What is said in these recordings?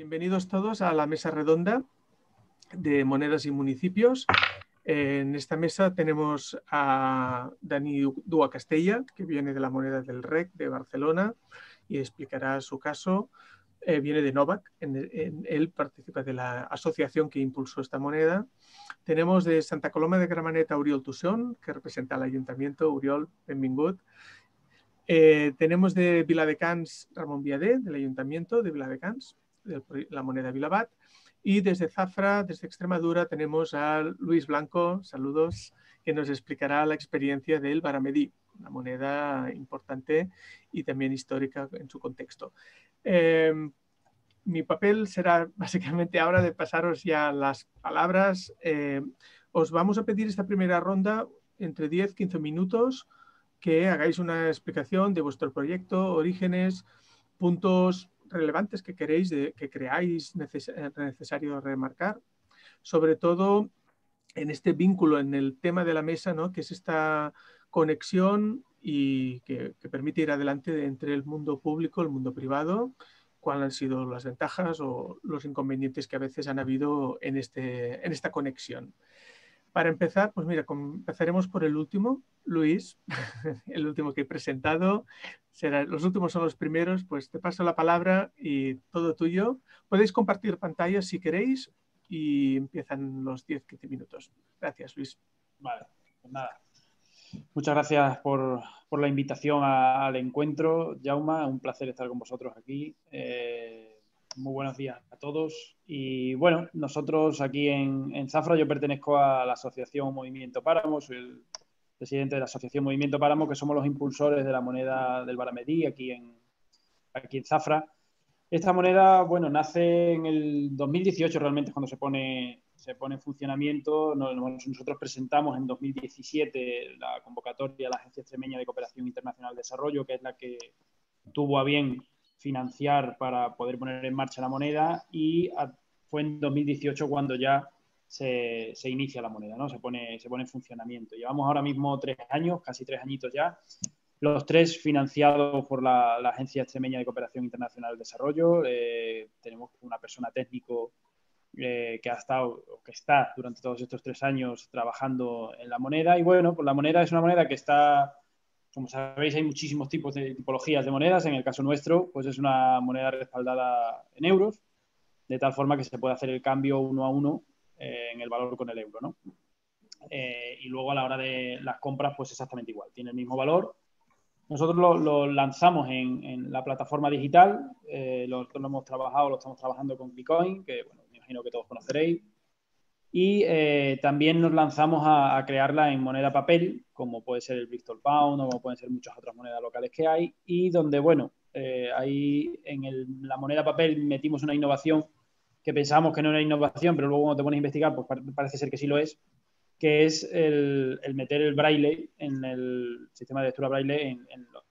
Bienvenidos todos a la mesa redonda de monedas y municipios. En esta mesa tenemos a Dani Dua Castella, que viene de la moneda del REC de Barcelona y explicará su caso. Eh, viene de Novak, él participa de la asociación que impulsó esta moneda. Tenemos de Santa Coloma de Gramenet a Uriol Tussón, que representa al ayuntamiento. Uriol, benvingut. Eh, tenemos de Viladecans Ramón Viadé, del ayuntamiento de Viladecans, de la moneda Vilabat. Y desde Zafra, desde Extremadura, tenemos a Luis Blanco, saludos, que nos explicará la experiencia del Baramedí, una moneda importante y también histórica en su contexto. Em, mi papel será básicamente ahora de pasaros ya las palabras. Em, os vamos a pedir esta primera ronda entre 10-15 minutos que hagáis una explicación de vuestro proyecto, orígenes, puntos relevantes que queréis, de, que creáis eh, necesario remarcar, sobre todo en este vínculo, en el tema de la mesa, ¿no? que es esta conexión y que, permite ir adelante entre el mundo público, el mundo privado, cuáles han sido las ventajas o los inconvenientes que a veces han habido en, este, en esta conexión. Para empezar, pues mira, empezaremos por el último, Luis, el último que he presentado. Será, los últimos son los primeros, pues te paso la palabra y todo tuyo. Podéis compartir pantalla si queréis y empiezan los 10-15 minutos. Gracias, Luis. Vale, pues nada. Muchas gracias por, la invitación al encuentro, Jauma. Un placer estar con vosotros aquí. Eh, muy buenos días a todos. Y bueno, nosotros aquí en, Zafra, yo pertenezco a la Asociación Movimiento Páramo, soy el presidente de la Asociación Movimiento Páramo, que somos los impulsores de la moneda del Baramedí aquí en, aquí en Zafra. Esta moneda, bueno, nace en el 2018 realmente cuando se pone, se pone en funcionamiento. Nosotros presentamos en 2017 la convocatoria a la Agencia Extremeña de Cooperación Internacional de Desarrollo, que es la que tuvo a bien financiar para poder poner en marcha la moneda y fue en 2018 cuando ya se, se, inicia la moneda, ¿no? Se pone, se pone en funcionamiento. Llevamos ahora mismo tres años, casi tres añitos ya, los tres financiados por la, Agencia Extremeña de Cooperación Internacional de Desarrollo. Eh, tenemos una persona técnico eh, que ha estado, que está durante todos estos tres años trabajando en la moneda. Y bueno, pues la moneda es una moneda que está como sabéis, hay muchísimos tipos de tipologías de monedas. En el caso nuestro, pues es una moneda respaldada en euros, de tal forma que se puede hacer el cambio uno a uno eh, en el valor con el euro, ¿no? Eh, y luego a la hora de las compras, pues exactamente igual, tiene el mismo valor. Nosotros lo, lanzamos en, la plataforma digital, eh, lo, hemos trabajado, lo estamos trabajando con Bitcoin, que bueno, me imagino que todos conoceréis. Y eh, también nos lanzamos a, crearla en moneda papel, como puede ser el Bristol Pound o como pueden ser muchas otras monedas locales que hay, y donde, bueno, eh, ahí en la moneda papel metimos una innovación que pensamos que no era innovación, pero luego cuando te pones a investigar, pues parece ser que sí lo es, que es el, meter el braille en el sistema de lectura braille en, en los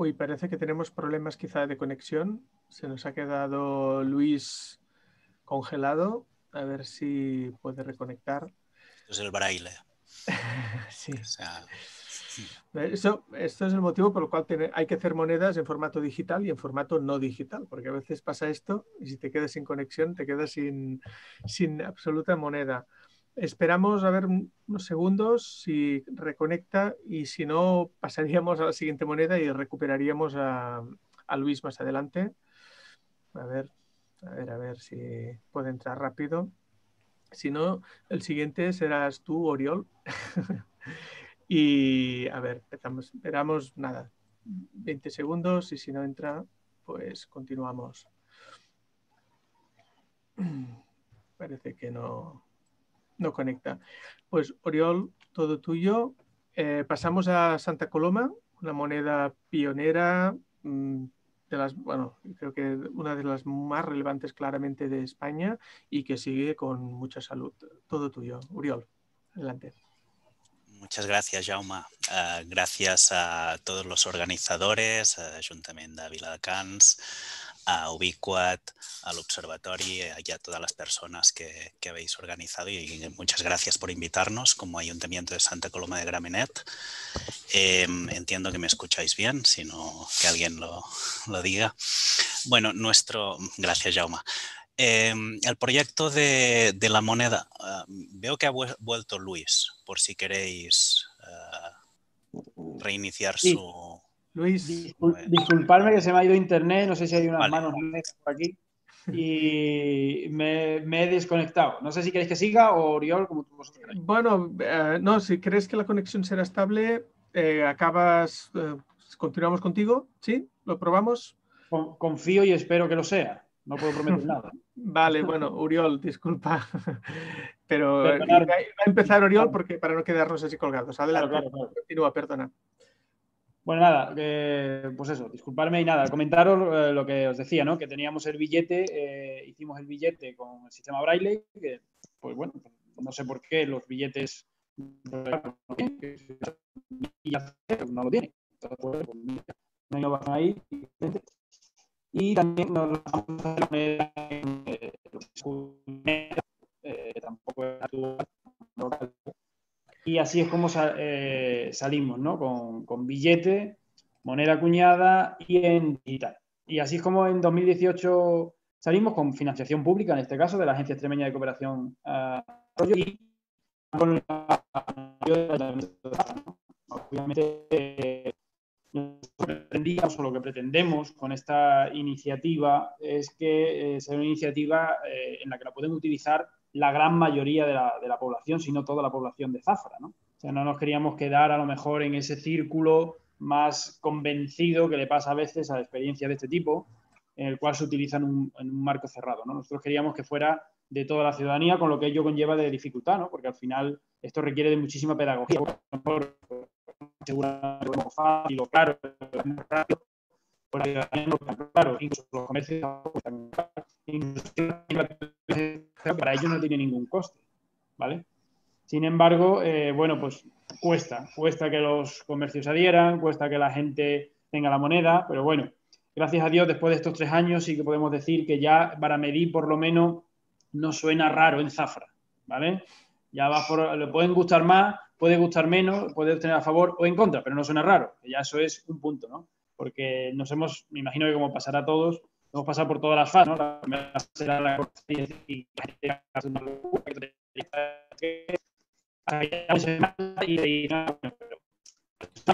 Uy, parece que tenemos problemas quizá de conexión. Se nos ha quedado Luis congelado. A ver si puede reconectar. Esto es el braille. sí. esto es el motivo por el cual hay que hacer monedas en formato digital y en formato no digital, porque a veces pasa esto y si te quedas sin conexión, te quedas sin, sin absoluta moneda. Esperamos a ver unos segundos si reconecta y si no, pasaríamos a la siguiente moneda y recuperaríamos a, Luis más adelante. A ver, a ver, a ver si puede entrar rápido. Si no, el siguiente serás tú, Oriol. y a ver, esperamos nada, 20 segundos y si no entra, pues continuamos. Parece que no, no conecta. Pues Oriol, todo tuyo. Eh, pasamos a Santa Coloma, una moneda pionera, mm, de las, bueno, creo que una de las más relevantes claramente de España y que sigue con mucha salud. Todo tuyo. Oriol, adelante. Muchas gracias, Jauma. Uh, gracias a todos los organizadores, a Ayuntamiento de Viladecans, a Ubiquat, al observatorio y a todas las personas que, habéis organizado y muchas gracias por invitarnos como Ayuntamiento de Santa Coloma de Gramenet. Em, entiendo que me escucháis bien, sino que alguien lo, diga. Bueno, nuestro... Gracias, Jauma. Em, el proyecto de, la moneda, ah, veo que ha vuelto Luis, por si queréis ah, reiniciar su Luis. disculparme que se me ha ido internet, no sé si hay unas manos por aquí. Y me, he desconectado. No sé si queréis que siga o Oriol, como tú vosotros Bueno, eh, no, si crees que la conexión será estable, eh, acabas, eh, continuamos contigo, ¿sí? ¿Lo probamos? Confío y espero que lo sea. No puedo prometer nada. Vale, bueno, Uriol, disculpa. Pero va a empezar Uriol porque para no quedarnos así colgados. Adelante, continúa, perdona. Bueno, nada, pues eso, disculparme y nada, comentaros eh, lo que os decía, ¿no? Que teníamos el billete, eh, hicimos el billete con el sistema Braille, que, pues bueno, no sé por qué los billetes no lo tienen. Pues, ahí. Y también nos vamos a poner eh, tampoco es local y así es como eh, salimos, ¿no? Con, billete, moneda acuñada y en digital. Y así es como en 2018 salimos con financiación pública, en este caso, de la Agencia Extremeña de Cooperación y con la Obviamente, lo que o lo que pretendemos con esta iniciativa es que eh, sea una iniciativa eh, en la que la pueden utilizar la gran mayoría de la, de la, población, sino toda la población de Zafra. ¿no? O sea, no nos queríamos quedar a lo mejor en ese círculo más convencido que le pasa a veces a experiencias de este tipo, en el cual se utilizan un, en un marco cerrado. ¿no? Nosotros queríamos que fuera de toda la ciudadanía, con lo que ello conlleva de dificultad, ¿no? porque al final esto requiere de muchísima pedagogía. Seguramente fácil o claro, rápido, claro, incluso los comercios para ellos no tiene ningún coste, ¿vale? Sin embargo, eh, bueno, pues cuesta, cuesta que los comercios adhieran, cuesta que la gente tenga la moneda, pero bueno, gracias a Dios, después de estos tres años sí que podemos decir que ya para medir por lo menos no suena raro en Zafra, ¿vale? Ya va por, le pueden gustar más, puede gustar menos, puede tener a favor o en contra, pero no suena raro, ya eso es un punto, ¿no? Porque nos hemos, me imagino que como pasará a todos, hemos pasado por todas las fases, ¿no? La primera será la y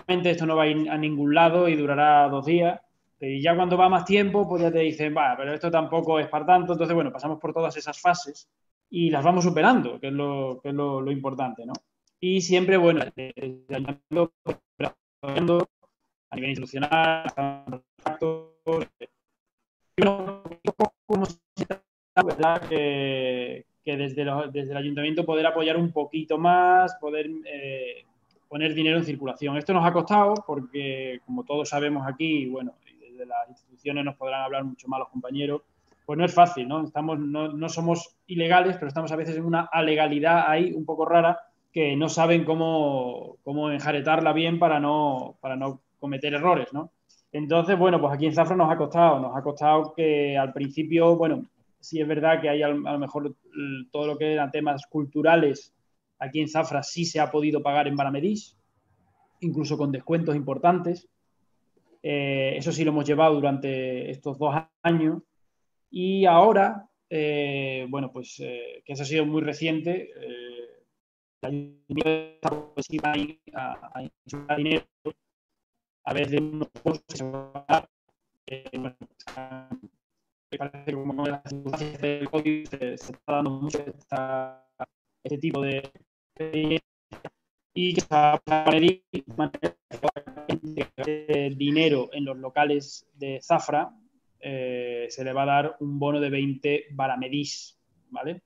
y esto no va a ir a ningún lado y durará dos días. Y ya cuando va más tiempo, pues ya te dicen, va, pero esto tampoco es para tanto. Entonces, bueno, pasamos por todas esas fases y las vamos superando, que es lo, que es lo, lo importante, ¿no? Y siempre, bueno, a nivel institucional, que, que desde, desde, el ayuntamiento poder apoyar un poquito más, poder eh, poner dinero en circulación. Esto nos ha costado porque, como todos sabemos aquí, bueno, desde las instituciones nos podrán hablar mucho más los compañeros, pues no es fácil, ¿no? Estamos, no, no somos ilegales, pero estamos a veces en una alegalidad ahí un poco rara que no saben cómo, cómo enjaretarla bien para no, para no cometer errores, ¿no? Entonces, bueno, pues aquí en Zafra nos ha costado, nos ha costado que al principio, bueno, sí es verdad que hay a lo mejor todo lo que eran temas culturales, aquí en Zafra sí se ha podido pagar en Baramedís, incluso con descuentos importantes. Eh, eso sí lo hemos llevado durante estos dos años. Y ahora, eh, bueno, pues eh, que eso ha sido muy reciente, la a, a dinero a veces de unos que se va eh, bueno, parece que como las circunstancias del COVID se, está dando mucho esta, este tipo de, y que se va a medir dinero en los locales de Zafra, eh, se le va a dar un bono de 20 baramedís, ¿vale?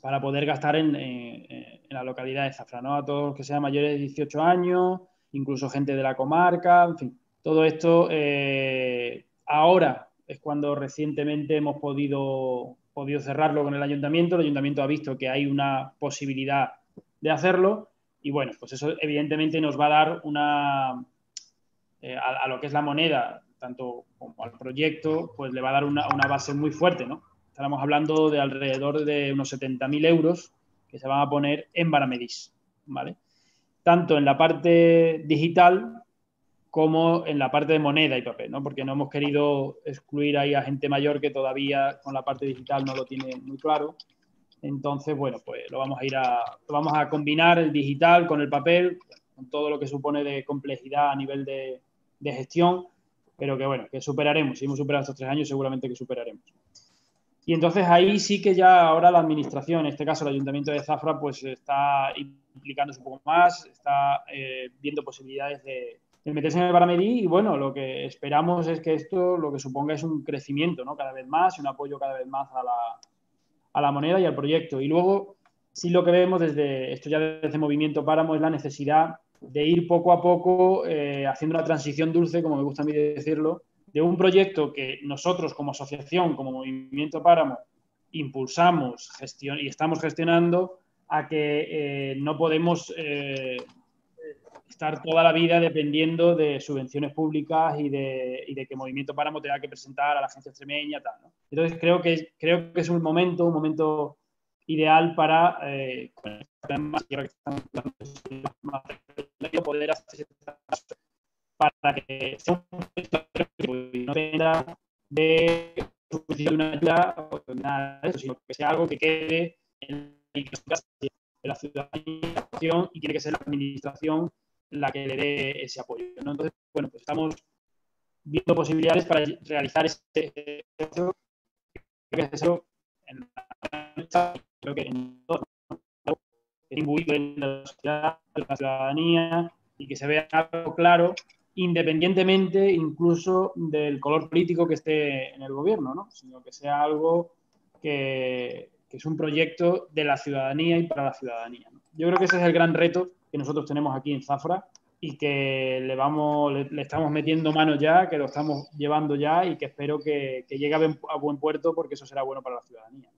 Para poder gastar en, en, en, la localidad de Zafra, ¿no? A todos los que sean mayores de 18 años, incluso gente de la comarca, en fin, todo esto eh, ahora es cuando recientemente hemos podido, podido cerrarlo con el ayuntamiento, el ayuntamiento ha visto que hay una posibilidad de hacerlo y bueno, pues eso evidentemente nos va a dar una, eh, a, lo que es la moneda, tanto como al proyecto, pues le va a dar una, una base muy fuerte, ¿no? Estamos hablando de alrededor de unos 70.000 euros que se van a poner en Baramedis, ¿vale? Tanto en la parte digital como en la parte de moneda y papel, ¿no? Porque no hemos querido excluir ahí a gente mayor que todavía con la parte digital no lo tiene muy claro. Entonces, bueno, pues lo vamos a ir a, vamos a combinar el digital con el papel, con todo lo que supone de complejidad a nivel de, de gestión, pero que bueno, que superaremos. Si hemos superado estos tres años, seguramente que superaremos. Y entonces ahí sí que ya ahora la administración, en este caso el Ayuntamiento de Zafra, pues está implicándose un poco más, está eh, viendo posibilidades de, meterse en el Baramedí y bueno, lo que esperamos es que esto lo que suponga es un crecimiento, ¿no? Cada vez más un apoyo cada vez más a la, a la moneda y al proyecto. Y luego, sí lo que vemos desde, esto ya desde Movimiento Páramo, es la necesidad de ir poco a poco eh, haciendo una transición dulce, como me gusta a mí decirlo, de un proyecto que nosotros como asociación, como Movimiento Páramo, impulsamos gestión, y estamos gestionando a que eh, no podemos eh, estar toda la vida dependiendo de subvenciones públicas y de, y de, que Movimiento Páramo tenga que presentar a la agencia extremeña. Tal, ¿no? Entonces creo que, creo que es un momento, un momento ideal para eh, poder hacer para que sea un no dependa de una ayuda o nada de eso, sino que sea algo que quede en la ciudadanía y tiene que ser la administración la que le dé ese apoyo. ¿no? Entonces, bueno, pues estamos viendo posibilidades para realizar ese proceso que es necesario en creo que en todo, imbuido en la sociedad, en la ciudadanía y que se vea algo claro independientemente incluso del color político que esté en el gobierno, ¿no? sino que sea algo que, que, es un proyecto de la ciudadanía y para la ciudadanía. Yo creo que ese es el gran reto que nosotros tenemos aquí en Zafra y que le, vamos, le, estamos metiendo mano ya, que lo estamos llevando ya y que espero que, llegue a buen, puerto porque eso será bueno para la ciudadanía.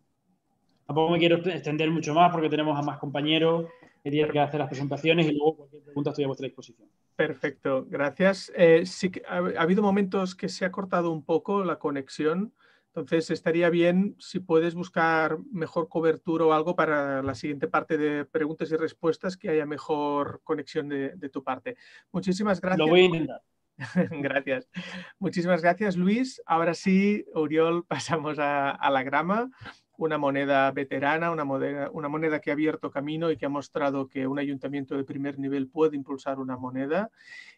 Tampoco me quiero extender mucho más porque tenemos a más compañeros que tienen que hacer las presentaciones y luego cualquier pregunta estoy a vuestra disposición. Perfecto, gracias. Eh, sí ha, ha, habido momentos que se ha cortado un poco la conexión, entonces estaría bien si puedes buscar mejor cobertura o algo para la siguiente parte de preguntas y respuestas, que haya mejor conexión de, de tu parte. Muchísimas gracias. Lo voy a intentar. gracias. Muchísimas gracias, Luis. Ahora sí, Oriol, pasamos a, a la grama una moneda veterana, una moneda, una moneda, que ha abierto camino y que ha mostrado que un ayuntamiento de primer nivel puede impulsar una moneda.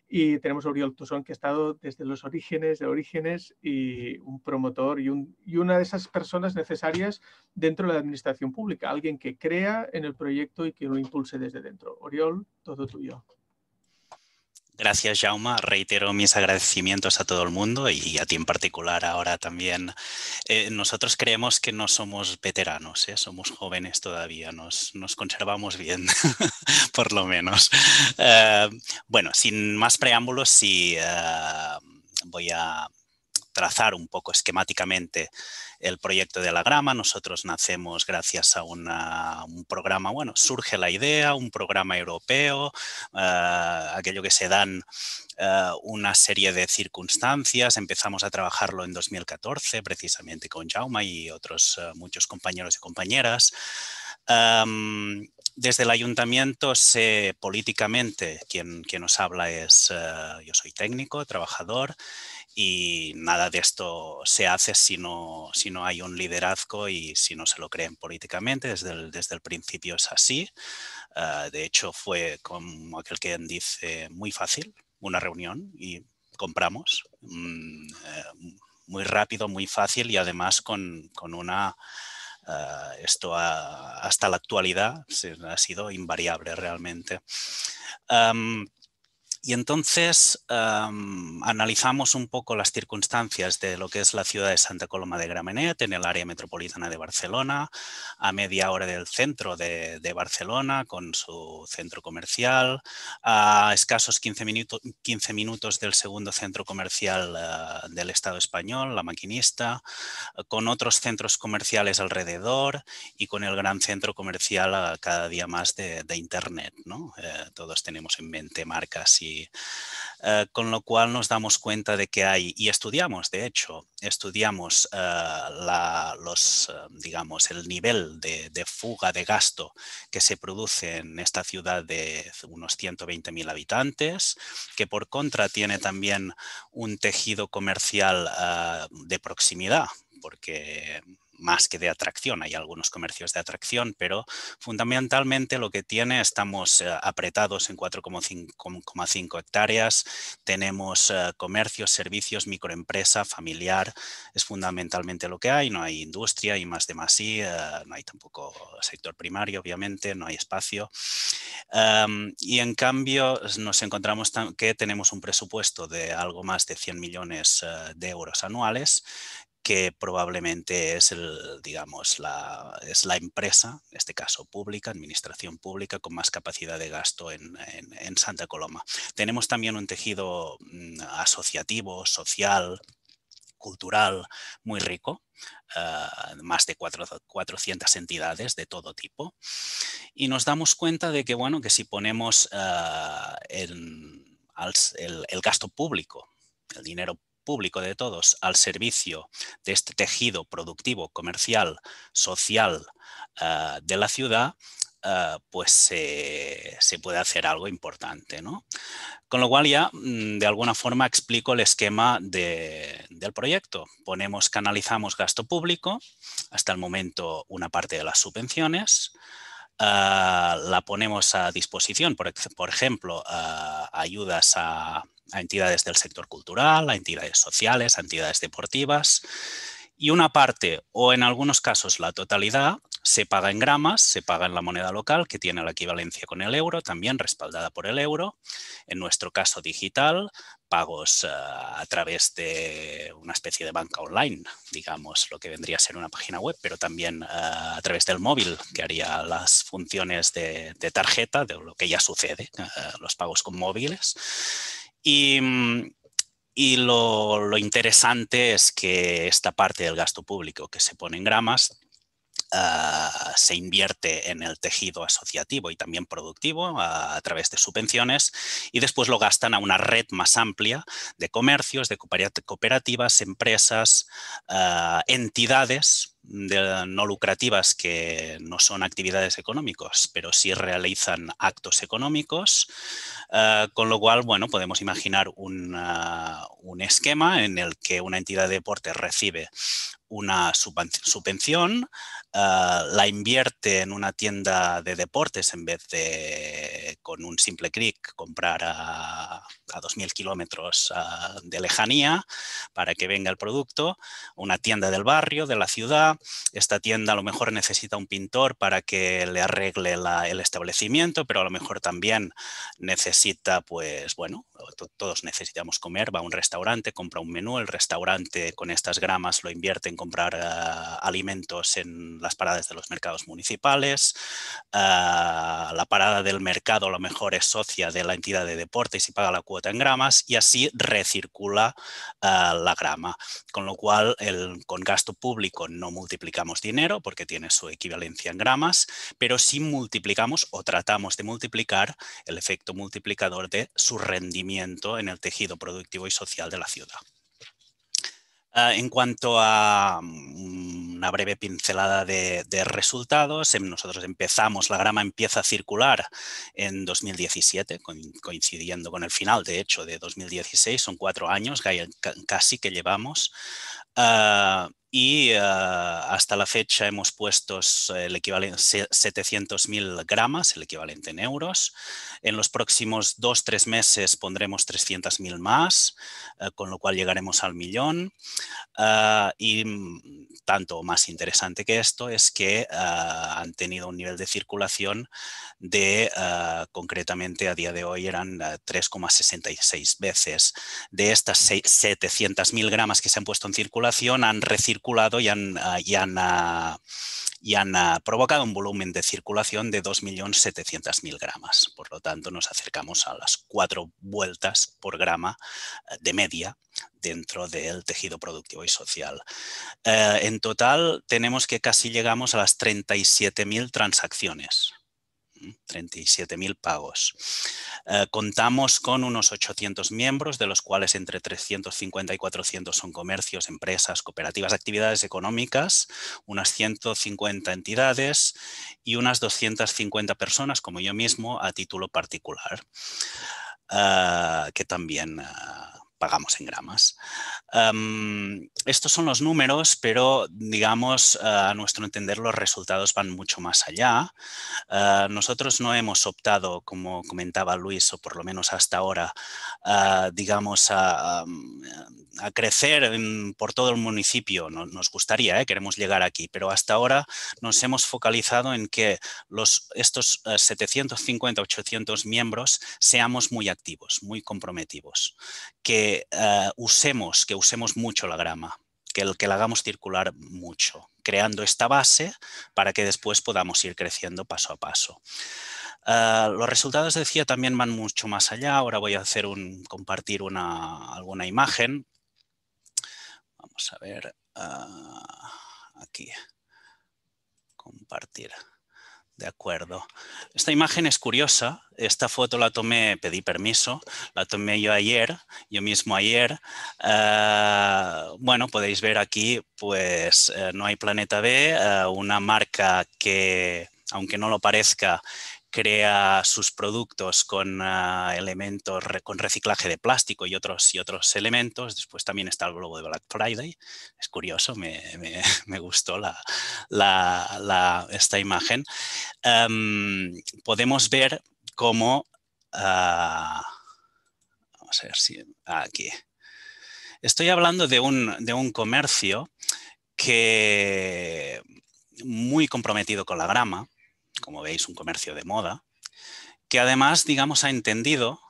Y tenemos a Oriol Tusón, que ha estado desde los orígenes de orígenes y un promotor y, un, y una de esas personas necesarias dentro de la administración pública, alguien que crea en el proyecto y que lo impulse desde dentro. Oriol, todo tuyo. Gracias, Jauma. Reitero mis agradecimientos a todo el mundo y a ti en particular ahora también. Eh, nosotros creemos que no somos veteranos, ¿eh? somos jóvenes todavía, nos, conservamos bien, por lo menos. Uh, bueno, sin más preámbulos, sí voy a trazar un poco esquemáticamente el proyecto de la grama. Nosotros nacemos gracias a un programa, bueno, surge la idea, un programa europeo, uh, aquello que se dan uh, una serie de circunstancias. Empezamos a trabajarlo en 2014, precisamente con Jauma y otros uh, muchos compañeros y compañeras. Um, desde el ayuntamiento sé políticamente, quien, nos habla es, yo soy técnico, trabajador, y nada de esto se hace si no, si no hay un liderazgo y si no se lo creen políticamente. Desde el, desde el principio es así. Uh, de hecho, fue como aquel que dice muy fácil, una reunión y compramos. Mm, eh, muy rápido, muy fácil y además con, con una... Uh, esto a, hasta la actualidad ha sido invariable realmente. Um, y entonces um, analizamos un poco las circunstancias de lo que es la ciudad de Santa Coloma de Gramenet en el área metropolitana de Barcelona, a media hora del centro de, de Barcelona con su centro comercial, a escasos 15, minuto, 15 minutos del segundo centro comercial uh, del Estado español, la maquinista, con otros centros comerciales alrededor y con el gran centro comercial uh, cada día más de, de Internet. ¿no? Eh, todos tenemos en mente marcas y Eh, con lo cual nos damos cuenta de que hay, y estudiamos, de hecho, estudiamos la, los, digamos, el nivel de, de, fuga de gasto que se produce en esta ciudad de unos 120.000 habitantes, que por contra tiene también un tejido comercial de proximidad, porque más que de atracción. Hay algunos comercios de atracción, pero fundamentalmente lo que tiene, estamos eh, apretados en 4,5 hectáreas, tenemos eh, comercios, servicios, microempresa, familiar, es fundamentalmente lo que hay, no hay industria y más de más eh, no hay tampoco sector primario, obviamente, no hay espacio. y en cambio nos encontramos que tenemos un presupuesto de algo más de 100 millones de euros anuales que probablemente es, el, digamos, la, es la empresa, en este caso pública, administración pública, con más capacidad de gasto en, Santa Coloma. Tenemos también un tejido mm, asociativo, social, cultural muy rico, ah, más de 400 entidades de todo tipo. Y nos damos cuenta de que, bueno, que si ponemos ah, el, el, gasto público, el dinero público de todos al servicio de este tejido productivo, comercial, social ah, de la ciudad, ah, pues se puede hacer algo importante. ¿no? Con lo cual ya mm, de alguna forma explico el esquema del proyecto. Ponemos, canalizamos gasto público, hasta el momento una parte de las subvenciones, ah, la ponemos a disposición, por ejemplo, ayudas a, a entidades del sector cultural, a entidades sociales, a entidades deportivas. Y una parte, o en algunos casos la totalidad, se paga en gramas, se paga en la moneda local, que tiene la equivalencia con el euro, también respaldada por el euro. En nuestro caso digital, pagos eh, a través de una especie de banca online, digamos, lo que vendría a ser una página web, pero también eh, a través del móvil, que haría las funciones de, tarjeta, de lo que ya sucede, eh, los pagos con móviles. Y, mm, lo, interesante es que esta parte del gasto público que se pone en gramas ah, se invierte en el tejido asociativo y también productivo a, través de subvenciones y después lo gastan a una red más amplia de comercios, de cooperativas, empresas, ah, entidades no lucrativas que no son actividades económicas, pero sí realizan actos económicos, eh, con lo cual, bueno, podemos imaginar un esquema en el que una entidad de deporte recibe una subvención, eh, la invierte en una tienda de deportes en vez de con un simple clic comprar a, a 2.000 kilómetros eh, de lejanía para que venga el producto, una tienda del barrio, de la ciudad. Esta tienda a lo mejor necesita un pintor para que le arregle el establecimiento, pero a lo mejor también necesita, pues bueno, todos necesitamos comer, va a un restaurante, compra un menú, el restaurante con estas gramas lo invierte en comprar eh, alimentos en las paradas de los mercados municipales, eh, la parada del mercado lo mejor es socia de la entidad de deportes y paga la cuota en gramas y así recircula eh, la grama, con lo cual el, con gasto público no multiplicamos dinero porque tiene su equivalencia en gramas, pero sí multiplicamos o tratamos de multiplicar el efecto multiplicador de su rendimiento en el tejido productivo y social de la ciudad. Ah, en cuanto a mm, una breve pincelada de, resultados, em, nosotros empezamos, la grama empieza a circular en 2017, coincidiendo con el final, de hecho, de 2016, son cuatro años casi que llevamos. Ah, y ah, hasta la fecha hemos puesto el equivalente 700.000 gramas, el equivalente en euros. En los próximos dos, tres meses pondremos 300.000 más, eh, con lo cual llegaremos al millón. Ah, y mm, tanto más interesante que esto es que ah, han tenido un nivel de circulación de, concretamente a día de hoy eran 3,66 veces. De estas 700.000 gramas que se han puesto en circulación, han recirculado y han, y han, y han ah, provocado un volumen de circulación de 2.700.000 gramos. Por lo tanto, nos acercamos a las cuatro vueltas por grama de media dentro del tejido productivo y social. Eh, en total, tenemos que casi llegamos a las 37.000 transacciones 37.000 pagos. Eh, contamos con unos 800 miembros, de los cuales entre 350 y 400 son comercios, empresas, cooperativas, actividades económicas, unas 150 entidades y unas 250 personas, como yo mismo, a título particular, eh, que también eh, pagamos en gramas. estos son los números, pero digamos, a nuestro entender, los resultados van mucho más allá. Ah, nosotros no hemos optado, como comentaba Luis, o por lo menos hasta ahora, digamos, a, crecer por todo el municipio. nos gustaría, ¿eh? queremos llegar aquí, pero hasta ahora nos hemos focalizado en que estos 750, eh, 800 miembros seamos muy activos, muy comprometidos, que eh, usemos, que usemos mucho la grama, que, que la hagamos circular mucho, creando esta base para que después podamos ir creciendo paso a paso. Eh, los resultados, decía, también van mucho más allá. Ahora voy a hacer un, compartir una, alguna imagen. Vamos a ver uh, aquí. Compartir. De acuerdo. Esta imagen es curiosa. Esta foto la tomé, pedí permiso, la tomé yo ayer, yo mismo ayer. Eh, bueno, podéis ver aquí, pues eh, no hay Planeta B, eh, una marca que, aunque no lo parezca, crea sus productos con ah, elementos, con reciclaje de plástico y otros, y otros elementos. Después también está el globo de Black Friday. Es curioso, me, gustó la, esta imagen. Em, podemos ver cómo... Ah, vamos a ver si... Aquí. Estoy hablando de un, de un comercio que muy comprometido con la grama, como veis, un comercio de moda, que además, digamos, ha entendido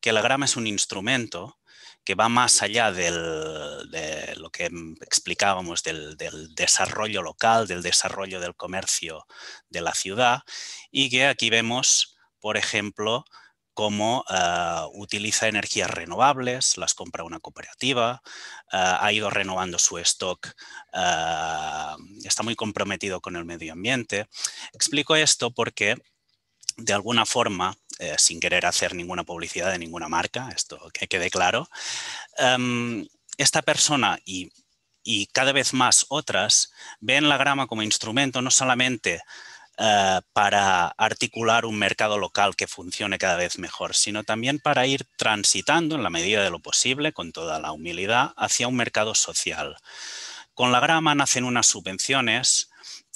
que la grama es un instrumento que va más allá de lo que explicábamos del, desarrollo local, del desarrollo del comercio de la ciudad y que aquí vemos, por ejemplo, cómo ah, utiliza energías renovables, las compra una cooperativa, ah, ha ido renovando su stock, ah, está muy comprometido con el medio ambiente. Explico esto porque de alguna forma, eh, sin querer hacer ninguna publicidad de ninguna marca, esto que quede claro, em, esta persona y, y cada vez más otras ven la grama como instrumento no solamente eh, para articular un mercado local que funcione cada vez mejor, sino también para ir transitando en la medida de lo posible, con toda la humildad, hacia un mercado social. Con la grama nacen unas subvenciones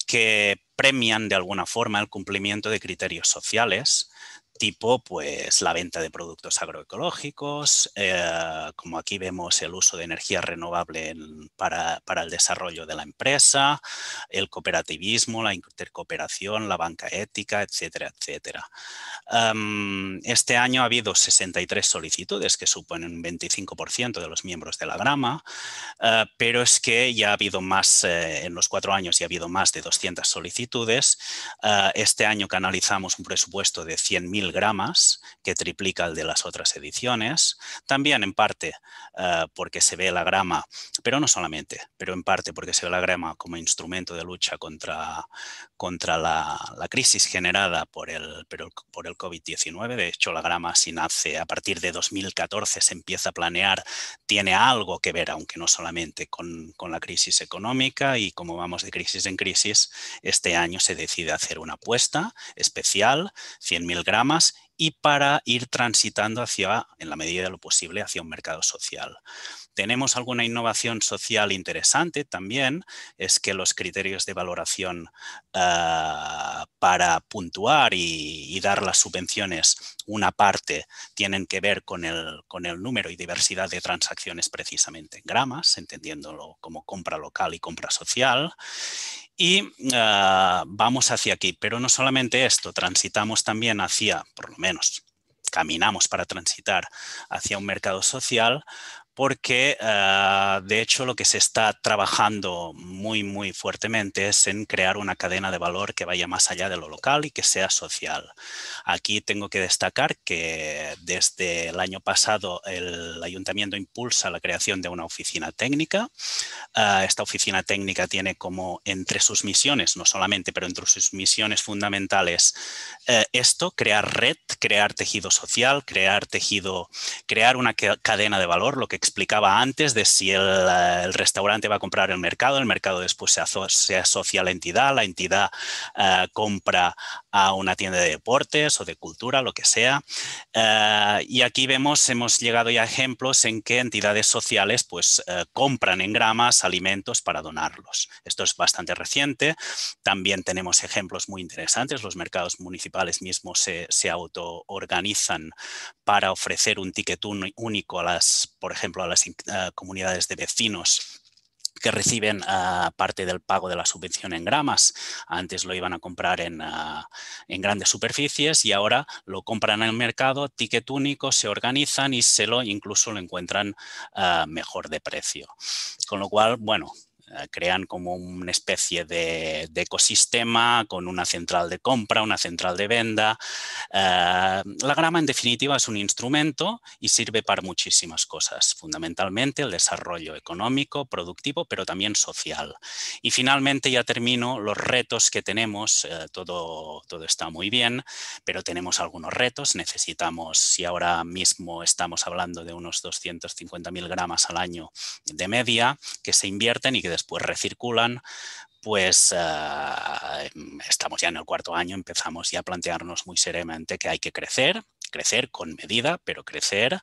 que premian de alguna forma el cumplimiento de criterios sociales tipo pues la venta de productos agroecológicos, eh, como aquí vemos el uso de energía renovable para, el desarrollo de la empresa, el cooperativismo, la intercooperación, la banca ética, etcétera, etcétera. este año ha habido 63 solicitudes que suponen un 25% de los miembros de la grama, eh, pero es que ya ha habido más, eh, en los cuatro años ya ha habido más de 200 solicitudes. este año canalizamos un presupuesto de 100.000 gramas, que triplica el de las otras ediciones. También en parte eh, porque se ve la grama, pero no solamente, pero en parte porque se ve la grama como instrumento de lucha contra, contra la, crisis generada por el, por el COVID-19. De hecho, la grama si nace a partir de 2014, se empieza a planear, tiene algo que ver, aunque no solamente con, con la crisis económica y como vamos de crisis en crisis, este año se decide hacer una apuesta especial, 100.000 gramas, y para ir transitando hacia, en la medida de lo posible, hacia un mercado social. Tenemos alguna innovación social interesante también, es que los criterios de valoración ah, para puntuar y, dar las subvenciones, una parte tienen que ver con el, con el número y diversidad de transacciones precisamente en gramas, entendiéndolo como compra local y compra social. Y ah, vamos hacia aquí, pero no solamente esto, transitamos también hacia, por lo menos, caminamos para transitar hacia un mercado social porque ah, de hecho lo que se está trabajando muy, muy fuertemente es en crear una cadena de valor que vaya más allá de lo local y que sea social. Aquí tengo que destacar que desde el año pasado el ayuntamiento impulsa la creación de una oficina técnica. Ah, esta oficina técnica tiene como entre sus misiones, no solamente, pero entre sus misiones fundamentales, eh, esto, crear red, crear tejido social, crear tejido, crear una cadena de valor, lo que explicaba antes de si el, eh, restaurante va a comprar el mercado, el mercado después se, asocia a la entidad, la entidad eh, compra a una tienda de deportes o de cultura, lo que sea. y aquí vemos, hemos llegado ya a ejemplos en que entidades sociales pues compran en gramas alimentos para donarlos. Esto es bastante reciente. También tenemos ejemplos muy interesantes. Los mercados municipales mismos se, se autoorganizan para ofrecer un ticket único a las, por ejemplo, a las eh, comunidades de vecinos que reciben ah, parte del pago de la subvención en gramas. Antes lo iban a comprar en, ah, en, grandes superficies y ahora lo compran en el mercado, ticket único, se organizan y se lo incluso lo encuentran ah, mejor de precio. Con lo cual, bueno, crean como una especie de, ecosistema con una central de compra, una central de venda. Eh, la grama en definitiva es un instrumento y sirve para muchísimas cosas, fundamentalmente el desarrollo económico, productivo, pero también social. Y finalmente ya termino los retos que tenemos, eh, todo, todo está muy bien, pero tenemos algunos retos, necesitamos, si ahora mismo estamos hablando de unos 250.000 gramas al año de media, que se invierten y que después recirculan, pues eh, estamos ya en el cuarto año, empezamos ya a plantearnos muy seriamente que hay que crecer, crecer con medida, pero crecer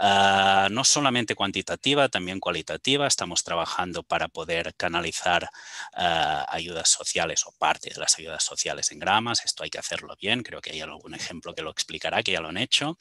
eh, no solamente cuantitativa, también cualitativa. Estamos trabajando para poder canalizar eh, ayudas sociales o parte de las ayudas sociales en gramas. Esto hay que hacerlo bien. Creo que hay algún ejemplo que lo explicará, que ya lo han hecho.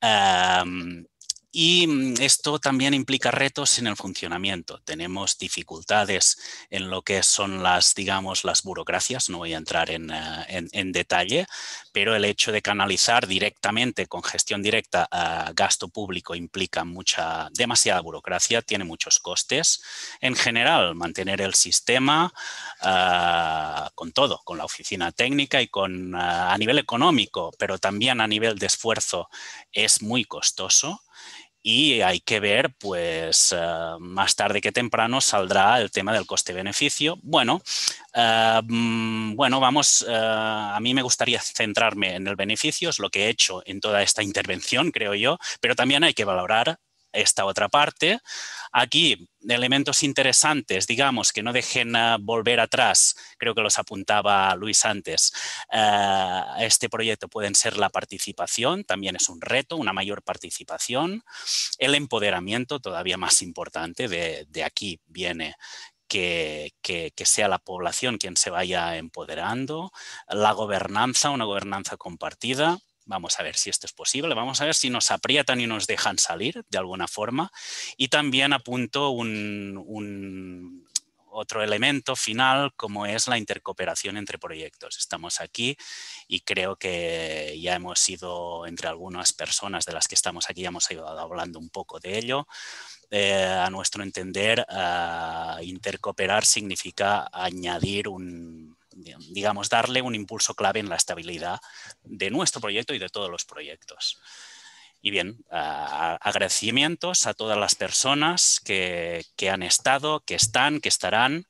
Em, y mm, esto también implica retos en el funcionamiento. Tenemos dificultades en lo que son las, digamos, las burocracias. No voy a entrar en, eh, detalle, pero el hecho de canalizar directamente con gestión directa a gasto público implica mucha, demasiada burocracia, tiene muchos costes. En general, mantener el sistema ah, con todo, con la oficina técnica y con, ah, a nivel económico, pero también a nivel de esfuerzo, es muy costoso y hay que ver, pues eh, más tarde que temprano saldrá el tema del coste-beneficio. Bueno, eh, mm, bueno, vamos, eh, a mí me gustaría centrarme en el beneficio, es lo que he hecho en toda esta intervención, creo yo, pero también hay que valorar esta otra parte. Aquí, elementos interesantes, digamos, que no dejen volver atrás, creo que los apuntaba Luis antes, ah, este proyecto pueden ser la participación, también es un reto, una mayor participación, el empoderamiento todavía más importante, de, de aquí viene que, que, sea la población quien se vaya empoderando, la gobernanza, una gobernanza compartida, Vamos a ver si esto es posible, vamos a ver si nos aprietan y nos dejan salir de alguna forma. Y también apunto un, otro elemento final como es la intercooperación entre proyectos. Estamos aquí y creo que ya hemos sido entre algunas personas de las que estamos aquí, ya hemos ido hablando un poco de ello. Eh, a nuestro entender, uh, intercooperar significa añadir un, digamos, darle un impulso clave en la estabilidad de nuestro proyecto y de todos los proyectos. Y bien, agradecimientos a todas las personas que, han estado, que están, que estarán,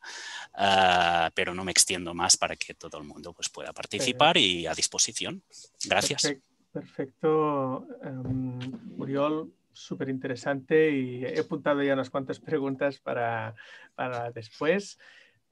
pero no me extiendo más para que todo el mundo pues, pueda participar y a disposición. Gracias. Perfecto, um, Muriol, súper interesante y he apuntado ya unas cuantas preguntas para, para después.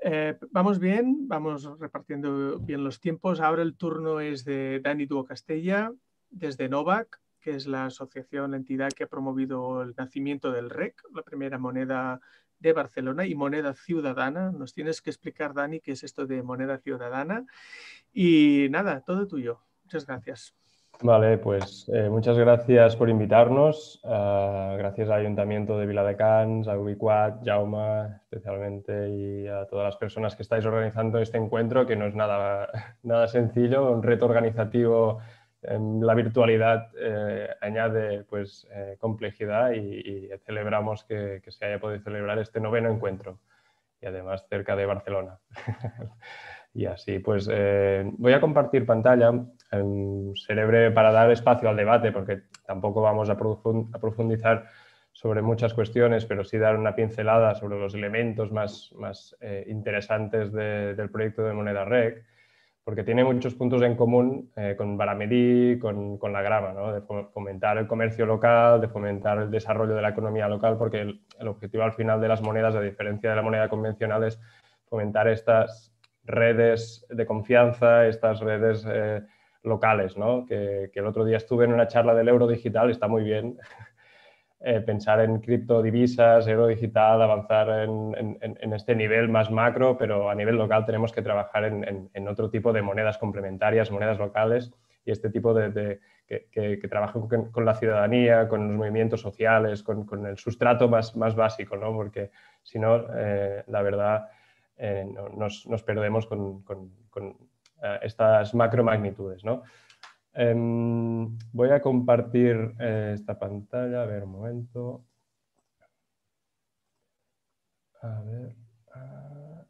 Eh, vamos bien, vamos repartiendo bien los tiempos. Ahora el turno es de Dani Duo Castella, desde Novak, que es la asociación, la entidad que ha promovido el nacimiento del REC, la primera moneda de Barcelona y moneda ciudadana. Nos tienes que explicar, Dani, qué es esto de moneda ciudadana. Y nada, todo tuyo. Muchas gracias. Vale, pues eh, muchas gracias por invitarnos. Uh, gracias al Ayuntamiento de Viladecans, a Ubiquat, Jaume especialmente y a todas las personas que estáis organizando este encuentro, que no es nada, nada sencillo, un reto organizativo em, la virtualidad eh, añade pues, eh, complejidad y, celebramos que, se haya podido celebrar este noveno encuentro y además cerca de Barcelona. y así, pues voy a compartir pantalla. Para dar espacio al debate porque tampoco vamos a profundizar sobre muchas cuestiones, pero sí dar una pincelada sobre los elementos más, más eh, interesantes del proyecto de moneda REC, porque tiene muchos puntos en común eh, con Baramedí, con, con la grama, ¿no? de fomentar el comercio local, de fomentar el desarrollo de la economía local, porque el, objetivo al final de las monedas, a diferencia de la moneda convencional, es fomentar estas redes de confianza, estas redes eh, locales, ¿no? que, que el otro día estuve en una charla del euro digital, está muy bien, eh, pensar en criptodivisas, euro digital, avanzar en, este nivel más macro, pero a nivel local tenemos que trabajar en, otro tipo de monedas complementarias, monedas locales y este tipo de, que, que, trabajen con, la ciudadanía, con los movimientos sociales, con, el sustrato más, más básico, ¿no? porque si no, eh, la verdad, eh, nos, nos, perdemos con, estas macro magnitudes. ¿no? Em, voy a compartir eh, esta pantalla, a ver un momento. A ver. Ah.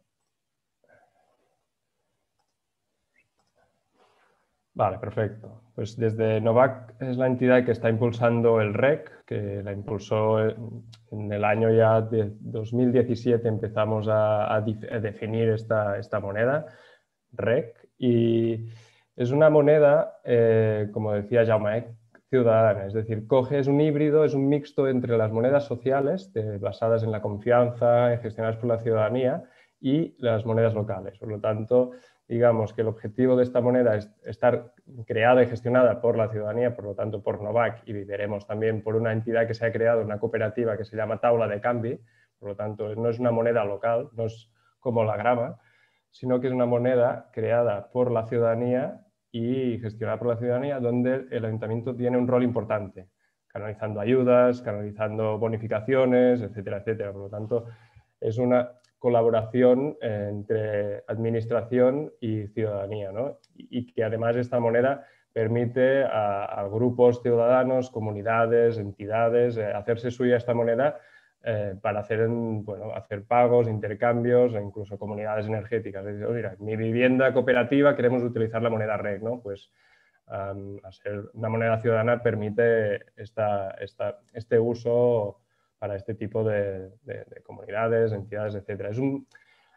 Vale, perfecto. Pues desde Novak es la entidad que está impulsando el REC, que la impulsó en el año ya de 2017 empezamos a, definir esta, esta moneda, REC, y es una moneda, eh, como decía Jaume, ciudadana, es decir, coge, es un híbrido, es un mixto entre las monedas sociales basadas en la confianza, gestionadas por la ciudadanía, y las monedas locales. Por lo tanto, digamos que el objetivo de esta moneda es estar creada y gestionada por la ciudadanía, por lo tanto por Novak, y veremos también por una entidad que se ha creado, una cooperativa que se llama Taula de Cambio, por lo tanto no es una moneda local, no es como la grama, sino que es una moneda creada por la ciudadanía y gestionada por la ciudadanía, donde el ayuntamiento tiene un rol importante, canalizando ayudas, canalizando bonificaciones, etcétera, etcétera. Por lo tanto, es una colaboración entre administración y ciudadanía, ¿no? y, que además esta moneda permite a, grupos ciudadanos, comunidades, entidades, eh, hacerse suya esta moneda eh, para hacer, bueno, hacer pagos, intercambios e incluso comunidades energéticas. Es decir, mira, mi vivienda cooperativa queremos utilizar la moneda REC, ¿no? Pues a ser una moneda ciudadana permite esta, esta, este uso para este tipo de, comunidades, entidades, etc. Es un,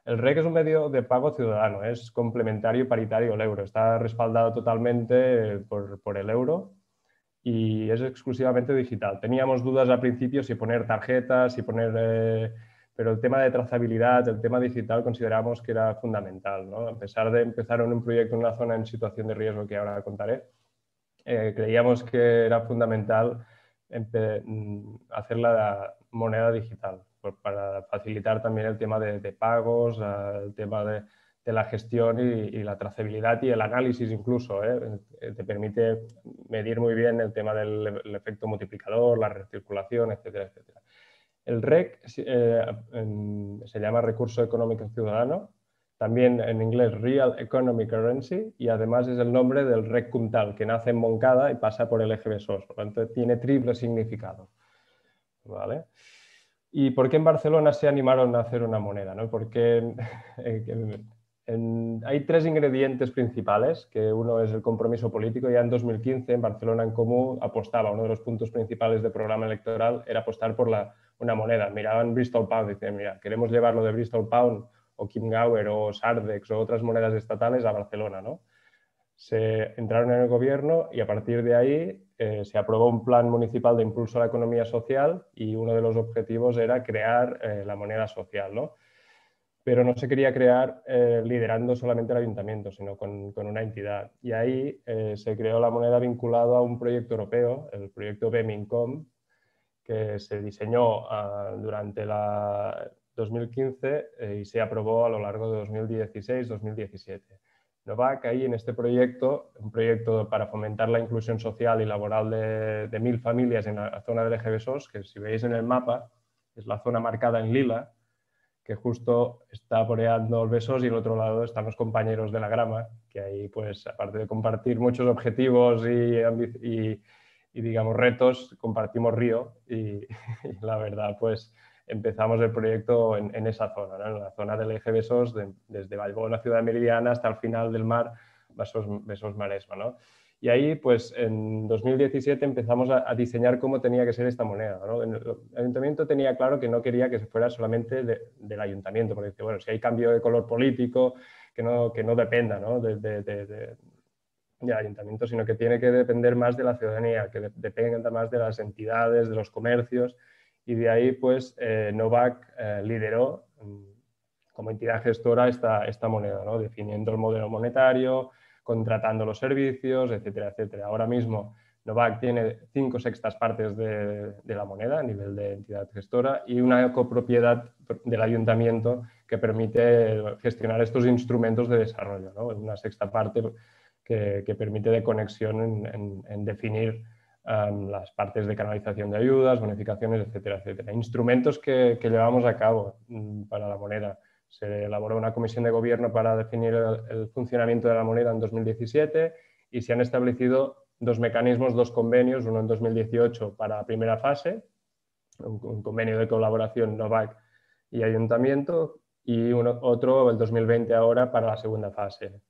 el REC es un medio de pago ciudadano, es complementario y paritario al euro, está respaldado totalmente por, por el euro y es exclusivamente digital. Teníamos dudas al principio si poner tarjetas, si poner... Eh, pero el tema de trazabilidad, el tema digital consideramos que era fundamental. ¿no? A pesar de empezar en un proyecto en una zona en situación de riesgo que ahora contaré, eh, creíamos que era fundamental hacer la moneda digital para facilitar también el tema de, de pagos, el tema de, de la gestión y, la trazabilidad y el análisis incluso. ¿eh? Eh, te permite medir muy bien el tema del efecto multiplicador, la recirculación, etcétera, etcétera. El REC eh, se llama Recurso Económico Ciudadano, también en inglés Real Economic Currency y además es el nombre del REC Cuntal que nace en Moncada y pasa por el EGB SOS, por lo tanto tiene triple significado. ¿Vale? ¿Y por qué en Barcelona se animaron a hacer una moneda? ¿no? Porque hay tres ingredientes principales, que uno es el compromiso político. Ya en 2015 en Barcelona en Comú apostaba, uno de los puntos principales del programa electoral era apostar por una moneda. Miraban Bristol Pound y decían, mira, queremos llevarlo de Bristol Pound o Kim Gower o Sardex o otras monedas estatales a Barcelona. ¿no? Se entraron en el gobierno y a partir de ahí eh, se aprobó un plan municipal de impulso a la economía social y uno de los objetivos era crear eh, la moneda social. ¿no? pero no se quería crear eh, liderando solamente el ayuntamiento, sino con, una entidad. Y ahí se creó la moneda vinculada a un proyecto europeo, el proyecto BEMINCOM, que se diseñó ah, durante la 2015 eh, y se aprobó a lo largo de 2016-2017. Novak ahí en este proyecto, un proyecto para fomentar la inclusión social y laboral de, mil familias en la zona del EGB que si veis en el mapa, es la zona marcada en lila, que justo está poreando besos y al otro lado están los compañeros de la grama, que ahí pues aparte de compartir muchos objetivos y, digamos retos, compartimos río y, la verdad pues empezamos el proyecto en, esa zona, en la zona del eje Besos, desde Valbona, Ciudad Meridiana, hasta el final del mar, Besos, Besos Maresma. ¿no? Y ahí, pues en 2017 empezamos a, diseñar cómo tenía que ser esta moneda. El ayuntamiento tenía claro que no quería que se fuera solamente del ayuntamiento, porque bueno, si hay cambio de color político, que no, que no dependa del ayuntamiento, sino que tiene que depender más de la ciudadanía, que dependa más de las entidades, de los comercios. Y de ahí, pues, eh, Novak eh, lideró mm, como entidad gestora esta, esta moneda, ¿no? definiendo el modelo monetario, contratando los servicios, etcétera, etcétera. Ahora mismo Novak tiene cinco sextas partes de, la moneda a nivel de entidad gestora y una copropiedad del ayuntamiento que permite gestionar estos instrumentos de desarrollo. Una sexta parte que, permite de conexión en, definir um, las partes de canalización de ayudas, bonificaciones, etcétera, etcétera. Instrumentos que, llevamos a cabo mm, para la moneda se elaboró una comisión de gobierno para definir el, funcionamiento de la moneda en 2017 y se han establecido dos mecanismos, dos convenios, uno en 2018 para la primera fase, un, convenio de colaboración NOVAC y ayuntamiento, y uno, otro el 2020 ahora para la segunda fase.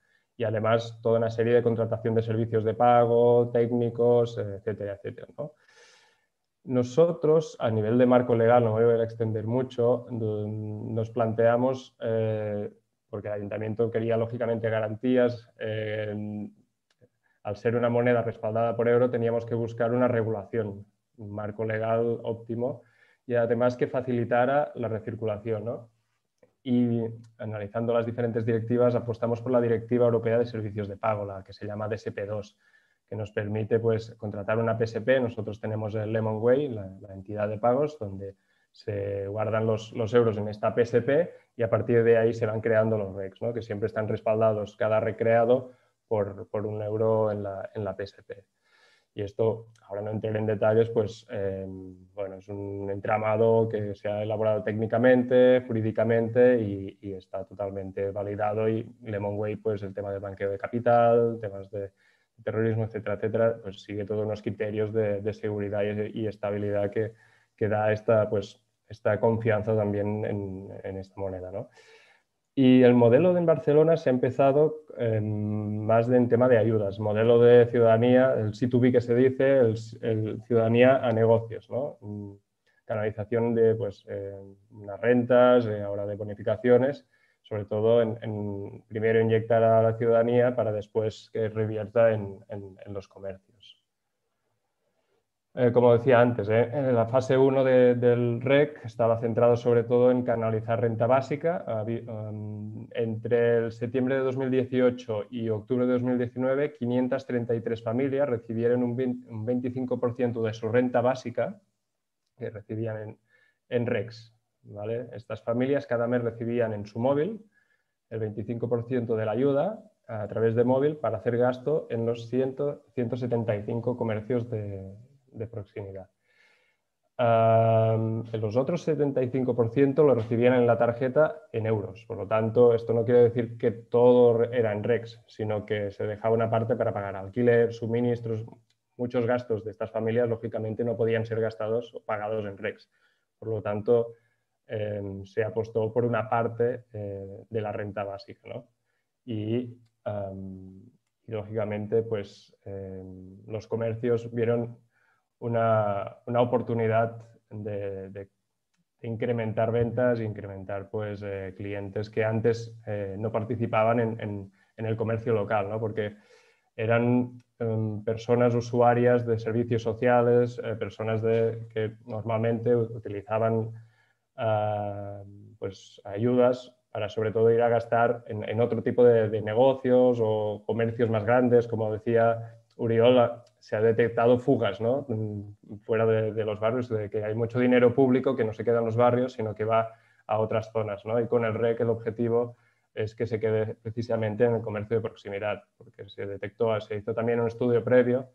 Y además toda una serie de contratación de servicios de pago, técnicos, etcétera, etcétera. ¿no? Nosotros, a nivel de marco legal, no me voy a extender mucho, nos planteamos, eh, porque el ayuntamiento quería lógicamente garantías, eh, al ser una moneda respaldada por euro teníamos que buscar una regulación, un marco legal óptimo y además que facilitara la recirculación. ¿no? Y analizando las diferentes directivas, apostamos por la Directiva Europea de Servicios de Pago, la que se llama DSP2 que nos permite pues, contratar una PSP. Nosotros tenemos el Lemonway, la, la entidad de pagos, donde se guardan los, euros en esta PSP y a partir de ahí se van creando los RECs, que siempre están respaldados cada recreado por, por un euro en la, PSP. Y esto, ahora no entraré en detalles, pues eh, bueno, es un entramado que se ha elaborado técnicamente, jurídicamente y, está totalmente validado y Lemonway, pues el tema del banqueo de capital, temas de terrorismo, etcétera, etcétera, pues sigue todos los criterios de, seguridad y, estabilidad que, que, da esta, pues, esta confianza también en, esta moneda. ¿no? Y el modelo de en Barcelona se ha empezado más de en tema de ayudas, modelo de ciudadanía, el C2B que se dice, el, ciudadanía a negocios, ¿no? Mm, canalización de pues, eh, unas rentas, eh, ahora de bonificaciones, sobre todo en, primero inyectar a la ciudadanía para después que revierta en, los comercios. Eh, como decía antes, eh, en la fase 1 del REC estaba centrado sobre todo en canalizar renta básica. Um, entre el septiembre de 2018 y octubre de 2019, 533 familias recibieron un, 25% de su renta básica que recibían en, en RECs. Estas familias cada mes recibían en su móvil el 25% de la ayuda a través de móvil para hacer gasto en los 175 comercios de, proximidad. los otros 75% lo recibían en la tarjeta en euros. Por lo tanto, esto no quiere decir que todo era en REX, sino que se dejaba una parte para pagar alquiler, suministros. Muchos gastos de estas familias, lógicamente, no podían ser gastados o pagados en REX. Por lo tanto, Em, se apostó por una parte eh, de la renta básica. ¿no? Y, lógicamente, pues em, los comercios vieron una, una oportunidad de, incrementar ventas incrementar pues, eh, clientes que antes eh, no participaban en, el comercio local, ¿no? porque eran em, personas usuarias de servicios sociales, personas de, que normalmente utilizaban pues, ayudas para sobre todo ir a gastar en, otro tipo de, negocios o comercios más grandes, como decía Uriola, se ha detectado fugas ¿no? Fuera de, los barrios, de que hay mucho dinero público que no se queda en los barrios, sino que va a otras zonas. ¿no? Y con el REC el objetivo es que se quede precisamente en el comercio de proximidad, porque se detectó, se hizo también un estudio previo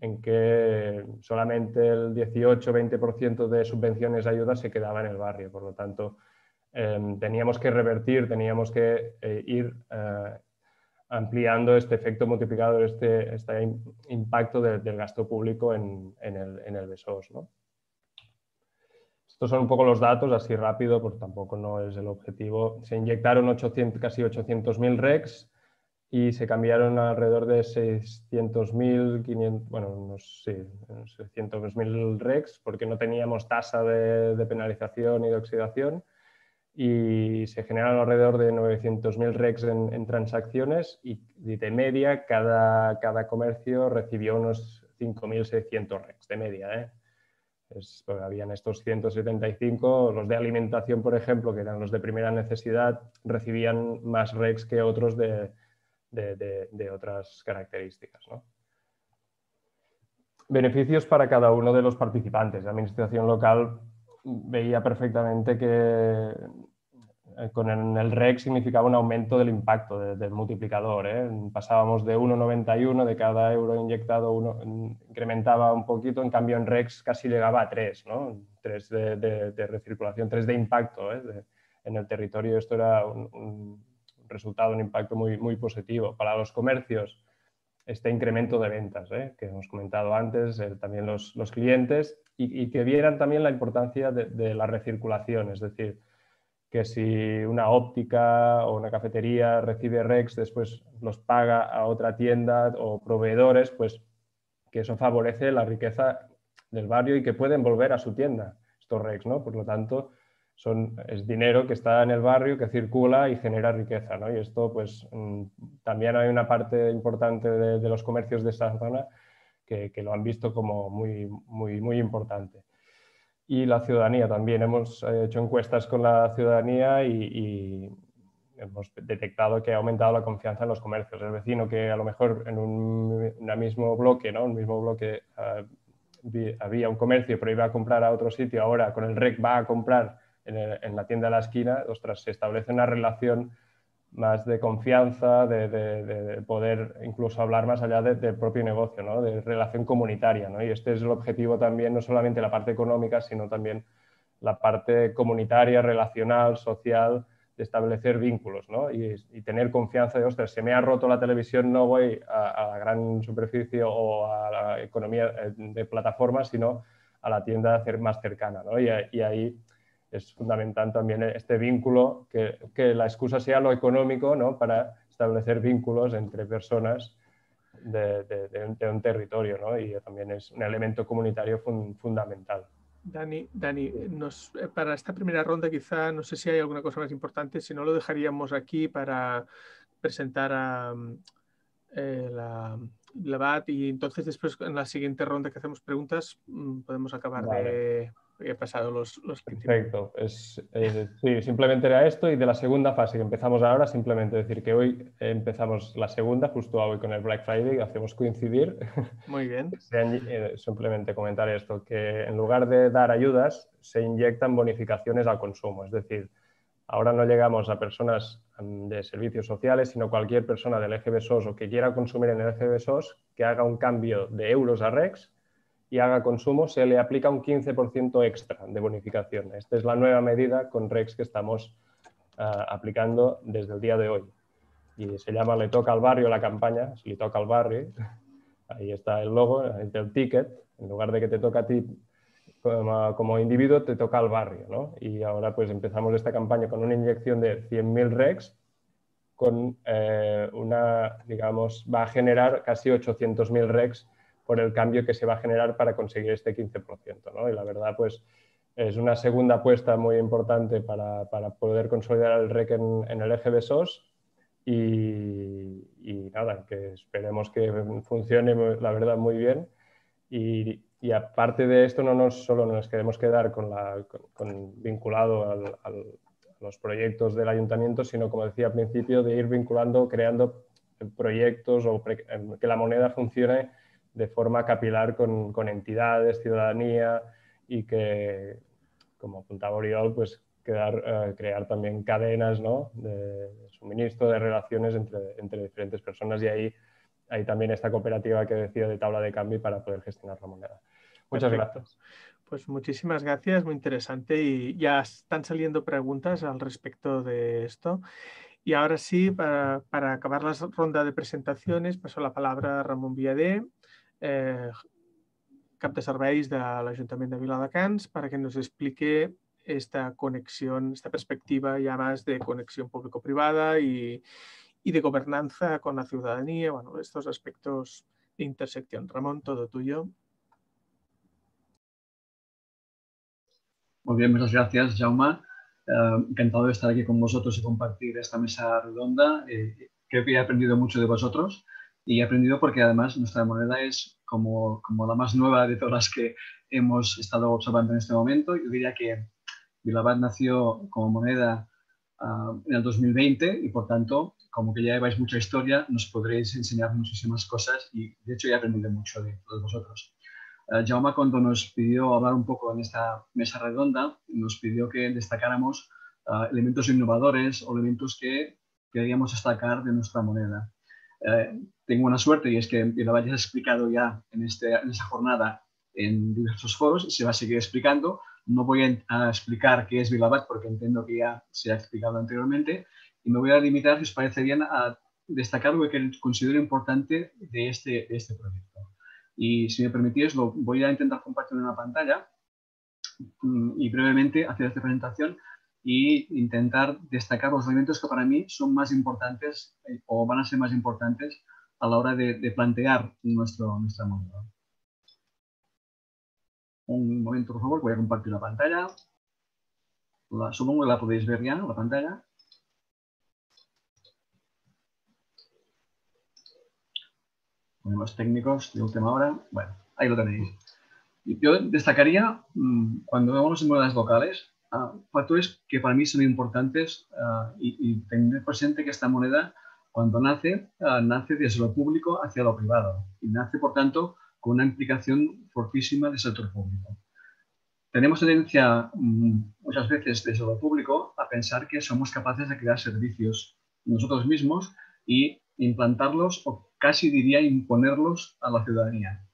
en que solamente el 18-20% de subvenciones de ayudas se quedaba en el barrio. Por lo tanto, em, teníamos que revertir, teníamos que eh, ir eh, ampliando este efecto multiplicador, este, este impacto del gasto público en, el, en BESOS. ¿no? Estos son un poco los datos, así rápido, porque tampoco no es el objetivo. Se inyectaron 800, casi 800.000 RECs y se cambiaron alrededor de 600.000, bueno, unos, sí, 600.000 RECs porque no teníamos tasa de, de penalización y de oxidación y se generan alrededor de 900.000 RECs en, transacciones y de media cada, cada comercio recibió unos 5.600 RECs de media. ¿eh? Es, pues, habían estos 175, los de alimentación, por ejemplo, que eran los de primera necesidad, recibían más RECs que otros de, de, otras características. Beneficios para cada uno de los participantes. La administración local veía perfectamente que eh, con el, REC significaba un aumento del impacto del multiplicador. ¿eh? Pasábamos de 1,91 de cada euro inyectado, uno, incrementaba un poquito, en cambio en REX casi llegaba a 3, ¿no? 3 de, recirculación, 3 de impacto ¿eh? en el territorio. Esto era un, resultado, un impacto muy, muy positivo. Para los comercios, este incremento de ventas que hemos comentado antes, también los, los clientes y, que vieran también la importancia de, la recirculación, es decir, que si una óptica o una cafetería recibe REX, después los paga a otra tienda o proveedores, pues que eso favorece la riqueza del barrio y que pueden volver a su tienda estos REX, ¿no? Por lo tanto, son, es dinero que está en el barrio, que circula y genera riqueza, ¿no? Y esto, pues, mm, también hay una parte importante de, de los comercios de esta zona que, lo han visto como muy, muy, muy importante. Y la ciudadanía también. Hemos eh, hecho encuestas con la ciudadanía y, hemos detectado que ha aumentado la confianza en los comercios. El vecino que a lo mejor en un, mismo bloque, ¿no? un mismo bloque ah, había un comercio pero iba a comprar a otro sitio, ahora con el REC va a comprar en, en la tienda de la esquina, ostras, se establece una relación más de confianza, de, poder incluso hablar más allá del propio negocio, ¿no? de relación comunitaria. ¿no? Y este es el objetivo también, no solamente la parte económica, sino también la parte comunitaria, relacional, social, de establecer vínculos ¿no? y, tener confianza de, ostras, se me ha roto la televisión, no voy a, la gran superficie o a la economía eh, de plataformas, sino a la tienda más cercana. ¿no? Y, y ahí es fundamental también este vínculo, que, que, la excusa sea lo económico, ¿no? Para establecer vínculos entre personas de, de, un territorio, ¿no? Y también es un elemento comunitario fundamental. Dani, Dani nos, eh, para esta primera ronda quizá, no sé si hay alguna cosa más importante, si no lo dejaríamos aquí para presentar a eh, la, la BAT y entonces después en la siguiente ronda que hacemos preguntas mm, podemos acabar de he pasado los, los Perfecto. Es, sí, simplemente era esto y de la segunda fase que empezamos ahora, simplemente decir que hoy empezamos la segunda, justo hoy con el Black Friday, hacemos coincidir. Muy bien. Eh, simplemente comentar esto, que en lugar de dar ayudas, se inyectan bonificaciones al consumo. Es decir, ahora no llegamos a personas mm, de servicios sociales, sino cualquier persona del EGB SOS o que quiera consumir en el EGB SOS, que haga un cambio de euros a REX y haga consumo, se le aplica un 15% extra de bonificación. Esta es la nueva medida con REX que estamos ah, aplicando desde el día de hoy. Y se llama Le toca al barrio la campaña, si le toca al barrio, ahí está el logo, el ticket, en lugar de que te toca a ti como, individuo, te toca al barrio. ¿no? Y ahora pues empezamos esta campaña con una inyección de 100.000 REX, con eh, una, digamos, va a generar casi 800.000 REX por el cambio que se va a generar para conseguir este 15%. ¿no? Y la verdad, pues es una segunda apuesta muy importante para, para poder consolidar el REC en, el eje de SOS y, y, nada, que esperemos que funcione, la verdad, muy bien. Y, y aparte de esto, no nos, solo nos queremos quedar con la, con, vinculado al, a los proyectos del ayuntamiento, sino, como decía al principio, de ir vinculando, creando proyectos o que la moneda funcione de forma capilar con, con entidades, ciudadanía y que, como apuntaba Oriol, pues crear, eh, crear también cadenas ¿no? de, suministro, de relaciones entre, entre, diferentes personas y ahí hay también esta cooperativa que decía de tabla de cambio para poder gestionar la moneda. Muchas gracias. Pues muchísimas gracias, muy interesante y ya están saliendo preguntas al respecto de esto. Y ahora sí, para, acabar la ronda de presentaciones, paso la palabra a Ramón Viadé, eh, cap de serveis de l'Ajuntament de Viladecans, para que nos explique esta conexión, esta perspectiva ya más de conexión público-privada y, de gobernanza con la ciudadanía, bueno, estos aspectos de intersección. Ramón, todo tuyo. Muy bien, muchas gracias, Jauma. Eh, encantado de estar aquí con vosotros y compartir esta mesa redonda. Eh, creo que he aprendido mucho de vosotros y he aprendido porque además nuestra moneda es como, como la más nueva de todas las que hemos estado observando en este momento. Yo diría que Vilabat nació como moneda ah, en el 2020 y por tanto, como que ya lleváis mucha historia, nos podréis enseñar muchísimas cosas y de hecho he aprendido mucho de todos vosotros. Uh, Jaume, cuando nos pidió hablar un poco en esta mesa redonda, nos pidió que destacáramos uh, elementos innovadores o elementos que queríamos destacar de nuestra moneda. Uh, tengo una suerte y es que lo hayas explicado ya en, este, en esta jornada en diversos foros y se va a seguir explicando. No voy a, explicar qué es Vilabat porque entiendo que ya se ha explicado anteriormente y me voy a limitar, si os parece bien, a destacar lo que considero importante de este, de este proyecto. Y si me permitís, lo voy a intentar compartir en una pantalla mm, y brevemente hacer esta presentación e intentar destacar los elementos que para mí son más importantes eh, o van a ser más importantes a la hora de, plantear nuestro, nuestra moneda. Un momento, por favor, voy a compartir la pantalla. La, supongo que la podéis ver ya, la pantalla. los técnicos de última hora. Bueno, ahí lo tenéis. Yo destacaría, mm, cuando vemos en monedas locales, ah, factores que para mí son importantes ah, y, tener presente que esta moneda, cuando nace, ah, nace desde lo público hacia lo privado y nace, por tanto, con una implicación fortísima del sector público. Tenemos tendencia mm, muchas veces desde lo público a pensar que somos capaces de crear servicios nosotros mismos y implantarlos o casi diría imponerlos a la ciudadanía.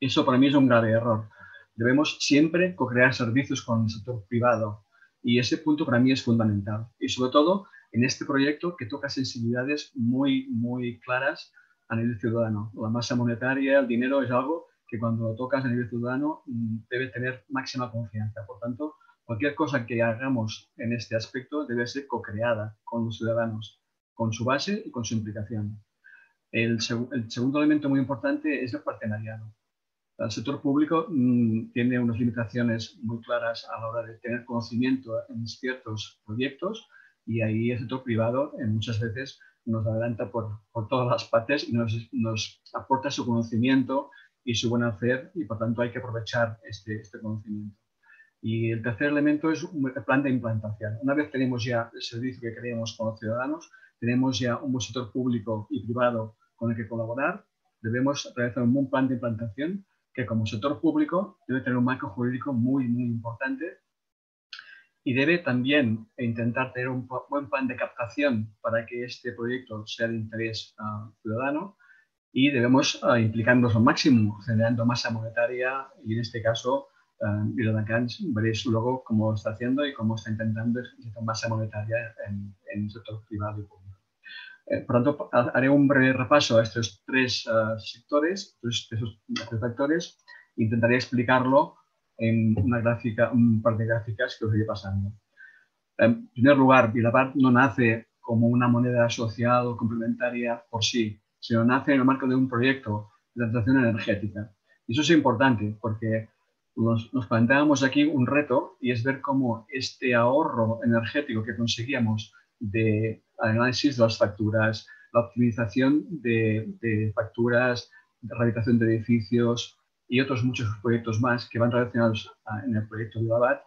Eso para mí es un grave error. Debemos siempre co-crear servicios con el sector privado y ese punto para mí es fundamental. Y sobre todo en este proyecto que toca sensibilidades muy, muy claras a nivel ciudadano. La masa monetaria, el dinero es algo que cuando lo tocas a nivel ciudadano mm, debe tener máxima confianza. Por tanto, cualquier cosa que hagamos en este aspecto debe ser co-creada con los ciudadanos, con su base y con su implicación. El, segundo elemento muy importante es el partenariado. El sector público mm, tiene unas limitaciones muy claras a la hora de tener conocimiento en ciertos proyectos y ahí el sector privado en muchas veces nos adelanta por, por todas las partes y nos, nos, aporta su conocimiento y su buen hacer y por tanto hay que aprovechar este, este conocimiento. Y el tercer elemento es el plan de implantación. Una vez tenemos ya el servicio que queremos con los ciudadanos, tenemos ya un sector público y privado con el que colaborar, debemos realizar un buen plan de implantación que como sector público debe tener un marco jurídico muy, muy importante y debe también intentar tener un buen plan de captación para que este proyecto sea de interés ciudadano y debemos uh, implicarnos al máximo, generando masa monetaria y en este caso uh, veréis luego cómo está haciendo y cómo está intentando generar masa monetaria en, en el sector privado y público. Eh, por tanto, haré un breve repaso a estos tres uh, sectores, tres, esos tres factores, intentaré explicarlo en una gráfica, un par de gráficas que os iré pasando. En primer lugar, Vilapart no nace como una moneda asociada o complementaria por sí, sino nace en el marco de un proyecto de transición energética. Y eso es importante porque nos, nos planteamos aquí un reto y es ver cómo este ahorro energético que conseguíamos de análisis de las facturas, la optimización de, facturas, de rehabilitación de edificios y otros muchos proyectos más que van relacionados en el proyecto de Labat,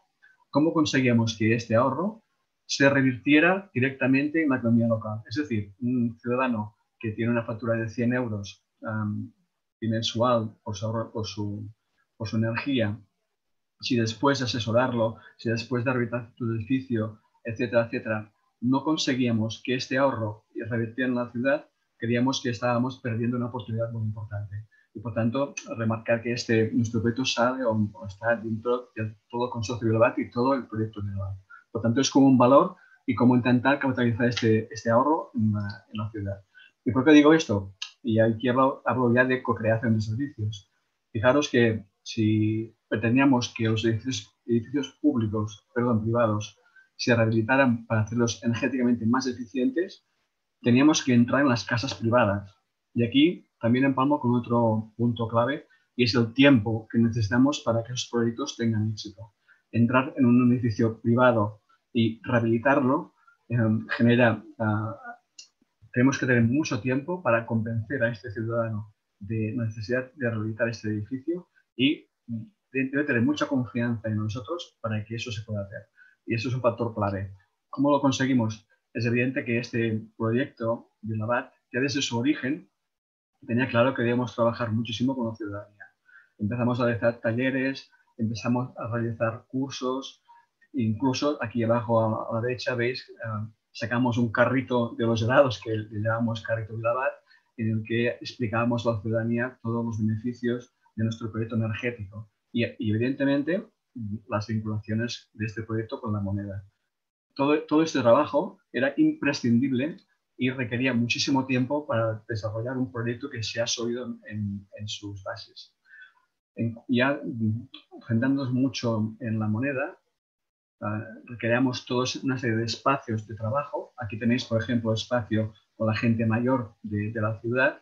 cómo conseguíamos que este ahorro se revirtiera directamente en la economía local. Es decir, un ciudadano que tiene una factura de 100 euros mensual por su, energía, si después de asesorarlo, si después de rehabilitar tu edificio, etcétera, etcétera, no conseguíamos que este ahorro revirtiera en la ciudad, creíamos que estábamos perdiendo una oportunidad muy importante. Y por tanto remarcar que este, nuestro proyecto sale o, está dentro de todo el consorcio de y todo el proyecto de Por tanto, es como un valor y cómo intentar capitalizar este, este ahorro en la, ciudad. ¿Y por qué digo esto? Y aquí hablo, hablo ya de co-creación de servicios. Fijaros que si pretendíamos que los edificios, edificios públicos, perdón, privados, se rehabilitaran para hacerlos energéticamente más eficientes, teníamos que entrar en las casas privadas. Y aquí también empalmo con otro punto clave y es el tiempo que necesitamos para que esos proyectos tengan éxito. Entrar en un edificio privado y rehabilitarlo eh, genera, uh, tenemos que tener mucho tiempo para convencer a este ciudadano de la necesidad de rehabilitar este edificio y debe tener mucha confianza en nosotros para que eso se pueda hacer. Y eso es un factor clave. ¿Cómo lo conseguimos? Es evidente que este proyecto de Labat, ya desde su origen, tenía claro que debíamos trabajar muchísimo con la ciudadanía. Empezamos a realizar talleres, empezamos a realizar cursos, incluso aquí abajo a, la derecha veis, uh, sacamos un carrito de los helados que le llamamos carrito de Labat, en el que explicábamos a la ciudadanía todos los beneficios de nuestro proyecto energético y, evidentemente las vinculaciones de este proyecto con la moneda. Todo, todo este trabajo era imprescindible y requería muchísimo tiempo para desarrollar un proyecto que sea sólido en, en sus bases. En, ya centrándonos mucho en la moneda, uh, creamos todos una serie de espacios de trabajo. Aquí tenéis, por ejemplo, espacio con la gente mayor de, de la ciudad,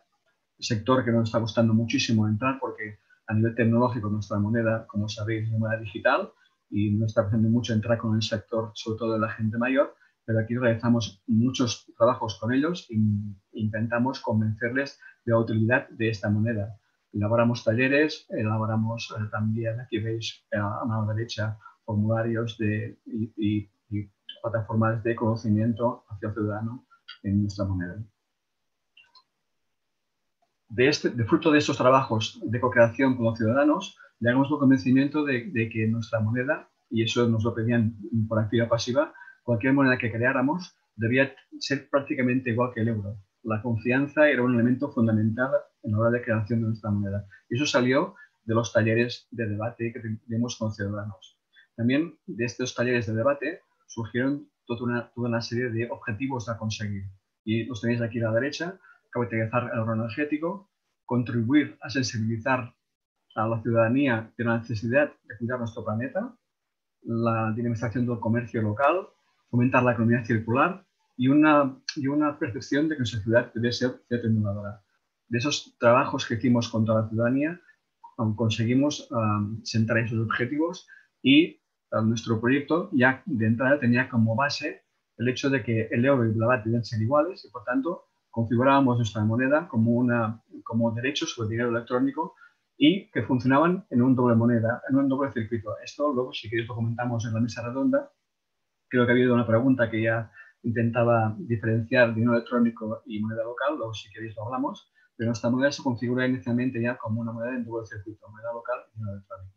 sector que nos está costando muchísimo entrar porque a nivel tecnológico nuestra moneda, como sabéis, es moneda digital y no está haciendo mucho entrar con el sector, sobre todo de la gente mayor, pero aquí realizamos muchos trabajos con ellos e intentamos convencerles de la utilidad de esta moneda. Elaboramos talleres, elaboramos eh, también, aquí veis eh, a mano derecha, formularios de, y, y plataformas de conocimiento hacia el ciudadano en nuestra moneda de, este, de fruto de estos trabajos de co-creación con los ciudadanos, llegamos al convencimiento de, que nuestra moneda, y eso nos lo pedían por activa pasiva, cualquier moneda que creáramos debía ser prácticamente igual que el euro. La confianza era un elemento fundamental en la hora de creación de nuestra moneda. Y eso salió de los talleres de debate que tenemos con ciudadanos. También de estos talleres de debate surgieron toda una, toda una serie de objetivos a conseguir. Y los tenéis aquí a la derecha, capitalizar el ahorro energético, contribuir a sensibilizar a la ciudadanía de la necesidad de cuidar nuestro planeta, la dinamización del comercio local, fomentar la economía circular y una, y una percepción de que nuestra ciudad debe ser cierta innovadora. De esos trabajos que hicimos contra la ciudadanía, conseguimos um, centrar esos objetivos y um, nuestro proyecto ya de entrada tenía como base el hecho de que el euro y la BAT deben ser iguales y por tanto configurábamos nuestra moneda como, una, como derechos sobre dinero electrónico y que funcionaban en un doble moneda, en un doble circuito. Esto luego, si queréis, lo comentamos en la mesa redonda. Creo que ha habido una pregunta que ya intentaba diferenciar dinero electrónico y moneda local, luego si queréis lo hablamos, pero nuestra moneda se configura inicialmente ya como una moneda en doble circuito, moneda local y dinero electrónico.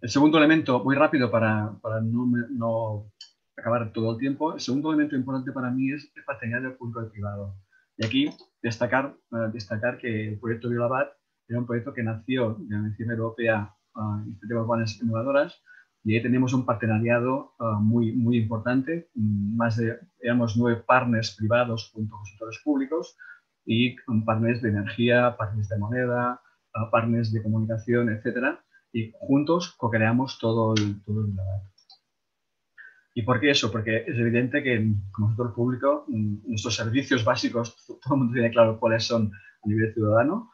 El segundo elemento, muy rápido para, para no, no acabar todo el tiempo. El segundo elemento importante para mí es el patrimonial del y privado. Y aquí destacar, uh, destacar que el proyecto Violabat era un proyecto que nació de la Iniciativa Europea uh, Iniciativas Urbanas Innovadoras y ahí tenemos un partenariado uh, muy, muy importante, más de, éramos nueve partners privados junto con sectores públicos y partners de energía, partners de moneda, partners de comunicación, etcétera, y juntos co-creamos todo el, todo el ¿Y por qué eso? Porque es evidente que como sector público, mm, nuestros servicios básicos, todo el mundo tiene claro cuáles son a nivel ciudadano,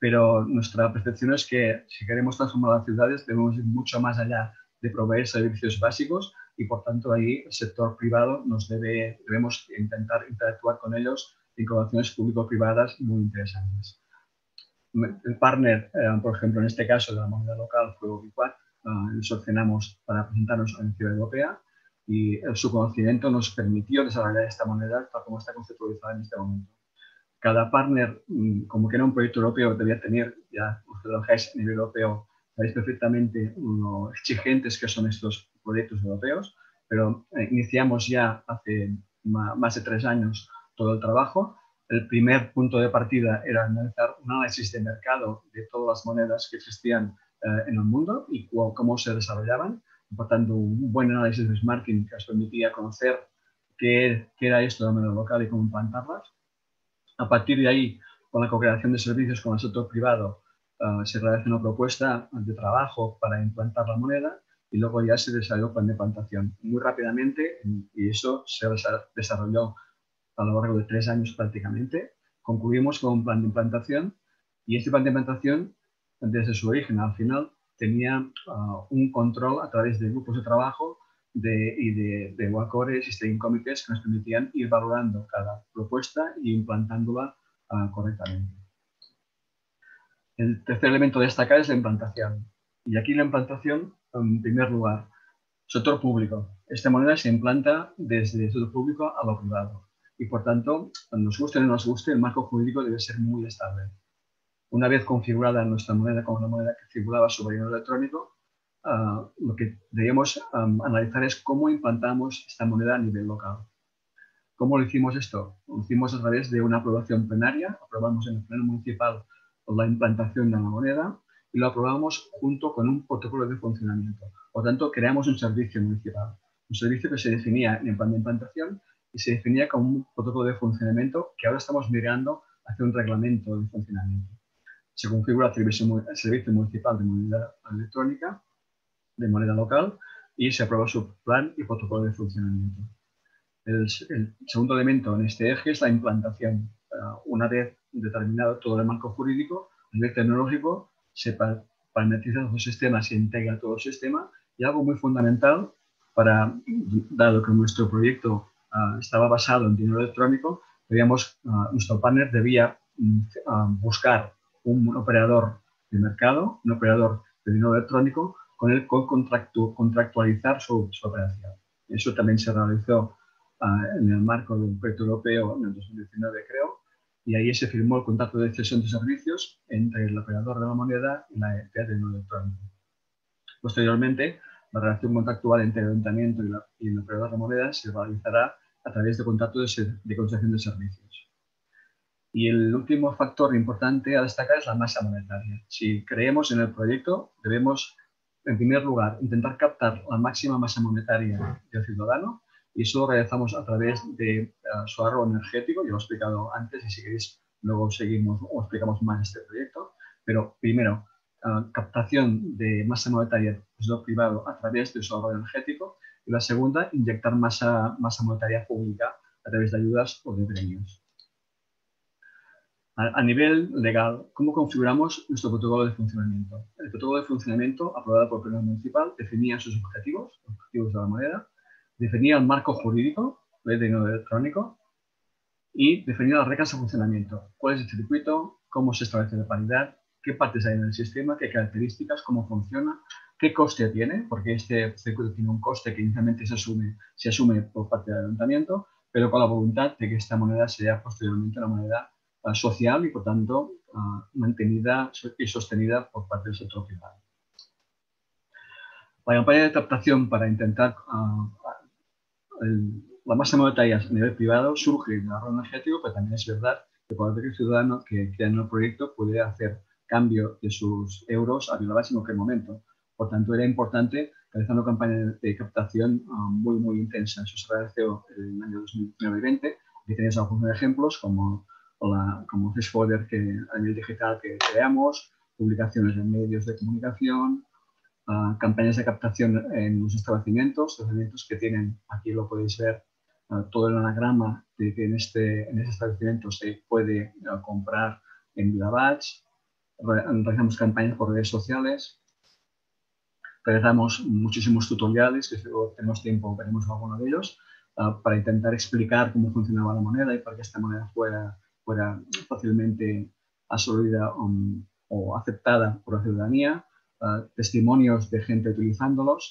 pero nuestra percepción es que si queremos transformar las ciudades debemos ir mucho más allá de proveer servicios básicos y por tanto ahí el sector privado nos debe, debemos intentar interactuar con ellos en colaboraciones público-privadas muy interesantes. El partner, eh, por ejemplo, en este caso de la moneda local fue Ubiquat, eh, seleccionamos para presentarnos a la Ciudad Europea y su conocimiento nos permitió desarrollar esta moneda tal como está conceptualizada en este momento. Cada partner, mm, como que era un proyecto europeo, debía tener, ya ustedes trabajáis a nivel europeo, sabéis perfectamente lo exigentes que son estos proyectos europeos, pero eh, iniciamos ya hace más de tres años todo el trabajo. el primer punto de partida era analizar un análisis de mercado de todas las monedas que existían eh, en el mundo y cómo se desarrollaban, por tanto, un buen análisis de marketing que nos permitía conocer qué era esto de la moneda local y cómo implantarlas. A partir de ahí, con la co-creación de servicios con el sector privado, uh, se realiza una propuesta de trabajo para implantar la moneda y luego ya se desarrolló el plan de implantación muy rápidamente y eso se desarrolló a lo largo de tres años prácticamente. Concluimos con un plan de implantación y este plan de implantación, desde su origen al final, tenía uh, un control a través de grupos de trabajo de, y de, de WACORES y steering committees que nos permitían ir valorando cada propuesta y implantándola uh, correctamente. El tercer elemento a destacar es la implantación. Y aquí la implantación, en primer lugar, sector público. Esta moneda se implanta desde el sector público a lo privado. Y por tanto, nos guste o no nos guste, el marco jurídico debe ser muy estable. Una vez configurada nuestra moneda como una moneda que circulaba sobre el electrónico, uh, lo que debemos analizar es cómo implantamos esta moneda a nivel local. ¿Cómo lo hicimos esto? Lo hicimos a través de una aprobación plenaria, aprobamos en el pleno municipal la implantación de la moneda y lo aprobamos junto con un protocolo de funcionamiento. Por tanto, creamos un servicio municipal, un servicio que se definía en el plan de implantación y se definía como un protocolo de funcionamiento que ahora estamos mirando hacia un reglamento de funcionamiento. Se configura el servicio, municipal de moneda electrónica, de moneda local, y se aprueba su plan y protocolo de funcionamiento. El, segundo elemento en este eje es la implantación. Una vez determinado todo el marco jurídico, a nivel tecnológico, se parametriza todo el sistema, se integra todo el sistema y algo muy fundamental para, dado que nuestro proyecto uh, estaba basado en dinero electrónico, debíamos, uh, nuestro partner debía uh, buscar un operador de mercado, un operador de dinero electrónico con el que contractu contractualizar su, su, operación. Eso también se realizó en el marco de un proyecto europeo en el 2019, creo, y ahí se firmó el contrato de cesión de servicios entre el operador de la moneda y la entidad de dinero electrónico. Posteriormente, la relación contractual entre el ayuntamiento y, la, y, el operador de moneda se realizará a través de contrato de, de concesión de servicios. Y el último factor importante a destacar es la masa monetaria. Si creemos en el proyecto, debemos, en primer lugar, intentar captar la máxima masa monetaria del ciudadano y eso lo realizamos a través de uh, su ahorro energético, ya lo he explicado antes y si queréis luego seguimos o explicamos más este proyecto, pero primero, uh, captación de masa monetaria del privado a través de su ahorro energético y la segunda, inyectar masa, masa monetaria pública a través de ayudas o de premios. A, a nivel legal, ¿cómo configuramos nuestro protocolo de funcionamiento? El protocolo de funcionamiento aprobado por el Pleno Municipal definía sus objetivos, los objetivos de la moneda, definía el marco jurídico, ley de dinero electrónico, y definía las reglas de funcionamiento. ¿Cuál es el circuito? ¿Cómo se establece la paridad? ¿Qué partes hay en el sistema? ¿Qué características? ¿Cómo funciona? ¿Qué coste tiene? Porque este circuito tiene un coste que inicialmente se asume, se asume por parte del ayuntamiento, pero con la voluntad de que esta moneda sea posteriormente una moneda uh, social y, por tanto, uh, mantenida y sostenida por parte del sector privado. La campaña de captación para intentar uh, el, la masa monetaria a nivel privado surge en el ahorro energético, pero también es verdad que cualquier ciudadano que crea el proyecto puede hacer cambio de sus euros a Bilbao en cualquier momento. Por tanto, era importante realizar una campaña de captación um, muy, muy intensa. Eso se realizó en el año 2019 y 2020. Aquí tenéis algunos ejemplos, como, la, como Fishfolder que, a nivel digital que creamos, publicaciones en medios de comunicación, uh, campañas de captación en los establecimientos, establecimientos que tienen, aquí lo podéis ver, uh, todo el anagrama de que en este, en este establecimiento se puede uh, comprar en Vilabach, realizamos campañas por redes sociales, realizamos muchísimos tutoriales, que si tenemos tiempo veremos alguno de ellos, para intentar explicar cómo funcionaba la moneda y para que esta moneda fuera, fuera fácilmente absorbida um, o aceptada por la ciudadanía testimonios de gente utilizándolos.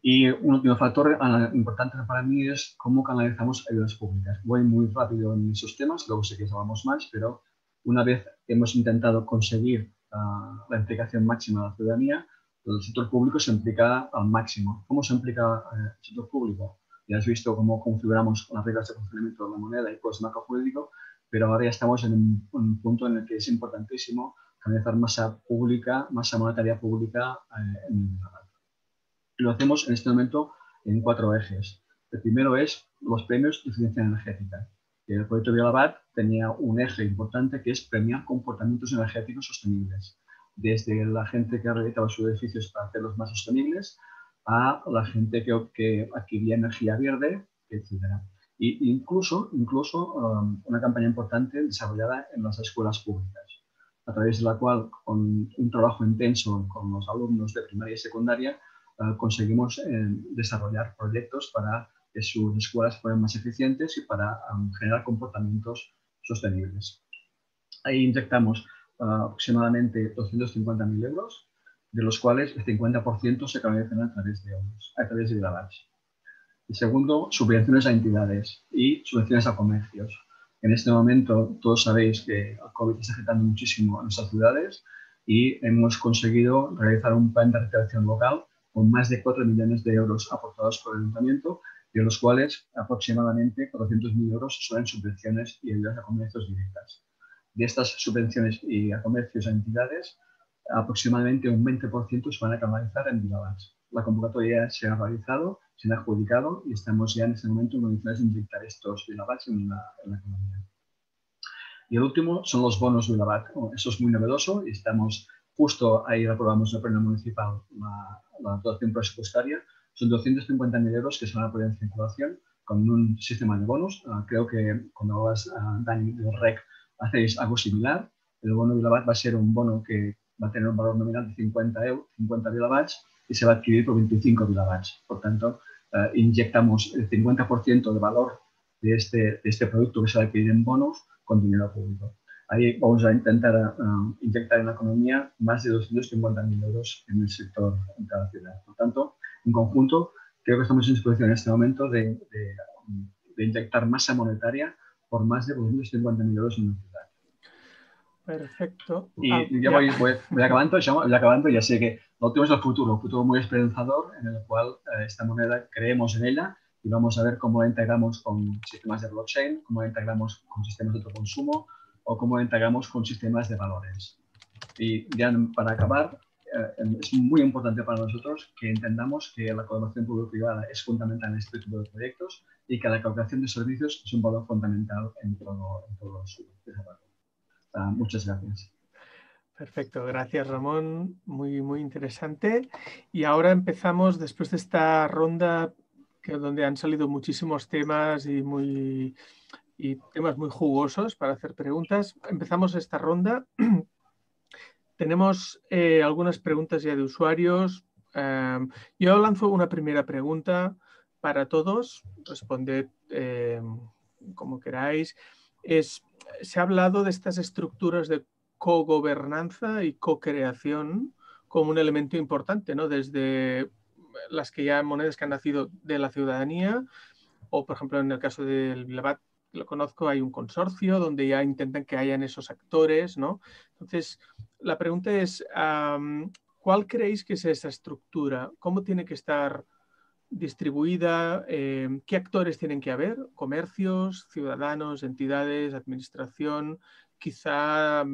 Y un último factor uh, importante para mí es cómo canalizamos ayudas públicas. Voy muy rápido en esos temas, luego sé que hablamos más, pero una vez hemos intentado conseguir uh, la implicación máxima de la ciudadanía, el sector público se implica al máximo. ¿Cómo se implica el sector público? Ya has visto cómo configuramos las reglas de funcionamiento de la moneda y pues marco jurídico, pero ahora ya estamos en un, punto en el que es importantísimo canalizar masa pública, masa monetaria pública eh, en el Lo hacemos en este momento en cuatro ejes. El primero es los premios de eficiencia energética. El proyecto Biolabat tenía un eje importante que es premiar comportamientos energéticos sostenibles. Desde la gente que realizaba sus edificios para hacerlos más sostenibles a la gente que, que adquiría energía verde, etc. Y incluso, incluso um, una campaña importante desarrollada en las escuelas públicas, a través de la cual, con un trabajo intenso con los alumnos de primaria y secundaria, uh, conseguimos eh, desarrollar proyectos para que sus escuelas fueran más eficientes y para um, generar comportamientos sostenibles. Ahí inyectamos uh, aproximadamente 250.000 euros, de los cuales el 50% se canalizan a través de euros, a través de El segundo, subvenciones a entidades y subvenciones a comercios. En este momento todos sabéis que el COVID está afectando muchísimo a nuestras ciudades y hemos conseguido realizar un plan de recreación local con más de 4 millones de euros aportados por el ayuntamiento de los cuales aproximadamente 400.000 euros son en subvenciones y ayudas a comercios directas. De estas subvenciones y a comercios a entidades, aproximadamente un 20% se van a canalizar en Vilavats. La convocatoria se ha realizado, se ha adjudicado y estamos ya en este momento en condiciones de inyectar estos Vilavats en la, en la economía. Y el último son los bonos Vilavat. eso es muy novedoso y estamos justo ahí aprobamos el pleno municipal la, la dotación presupuestaria son 250.000 euros que se van a poner en circulación con un sistema de bonos. Ah, creo que cuando vas a Dani del REC hacéis algo similar. El bono Vilabat va a ser un bono que va a tener un valor nominal de 50 euros, 50 Vilabats y se va a adquirir por 25 Vilabats. Por tanto, ah, inyectamos el 50% de valor de este, de este producto que se va a adquirir en bonos con dinero público. Ahí vamos a intentar ah, inyectar en la economía más de 250.000 euros en el sector en cada ciudad. Por tanto, en conjunto, creo que estamos en disposición en este momento de, inyectar masa monetaria por más de 250.000 euros en la ciudad. Perfecto. Y ah, ya, Voy, acabando, ya, voy acabando, ya sé que lo último es el futuro, un futuro muy esperanzador en el cual eh, esta moneda creemos en ella y vamos a ver cómo la integramos con sistemas de blockchain, cómo la integramos con sistemas de autoconsumo o cómo la integramos con sistemas de valores. Y ya para acabar, eh, es muy importante para nosotros que entendamos que la colaboración público-privada es fundamental en este tipo de proyectos y que la cooperación de servicios es un valor fundamental en todo, en todo su desarrollo. Uh, muchas gracias. Perfecto, gracias Ramón, muy, muy interesante. Y ahora empezamos, después de esta ronda que, donde han salido muchísimos temas y, muy, y temas muy jugosos para hacer preguntas, empezamos esta ronda Tenemos eh, algunas preguntas ya de usuarios. Em, yo lanzo una primera pregunta para todos. Responded em, como queráis. Se ha hablado de estas estructuras de cogobernanza y co-creación como un elemento importante, ¿no? Desde las que ya monedas que han nacido de la ciudadanía, o por ejemplo en el caso del Labat, lo conozco, hay un consorcio donde ya intentan que hayan esos actores, ¿no? Entonces, la pregunta es, ¿cuál creéis que es esa estructura? ¿Cómo tiene que estar distribuida? Em, ¿Qué actores tienen que haber? ¿Comercios, ciudadanos, entidades, administración, quizá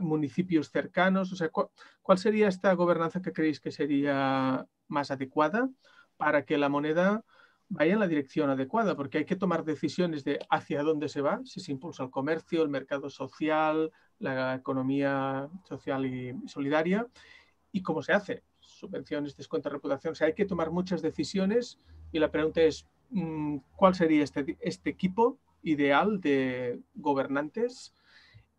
municipios cercanos? O sea, ¿cuál sería esta gobernanza que creéis que sería más adecuada para que la moneda vaya en la dirección adecuada, porque hay que tomar decisiones de hacia dónde se va, si se impulsa el comercio, el mercado social, la economía social y solidaria, y cómo se hace, subvenciones, descuento de reputación. O sea, hay que tomar muchas decisiones y la pregunta es, mm, ¿cuál sería este, este equipo ideal de gobernantes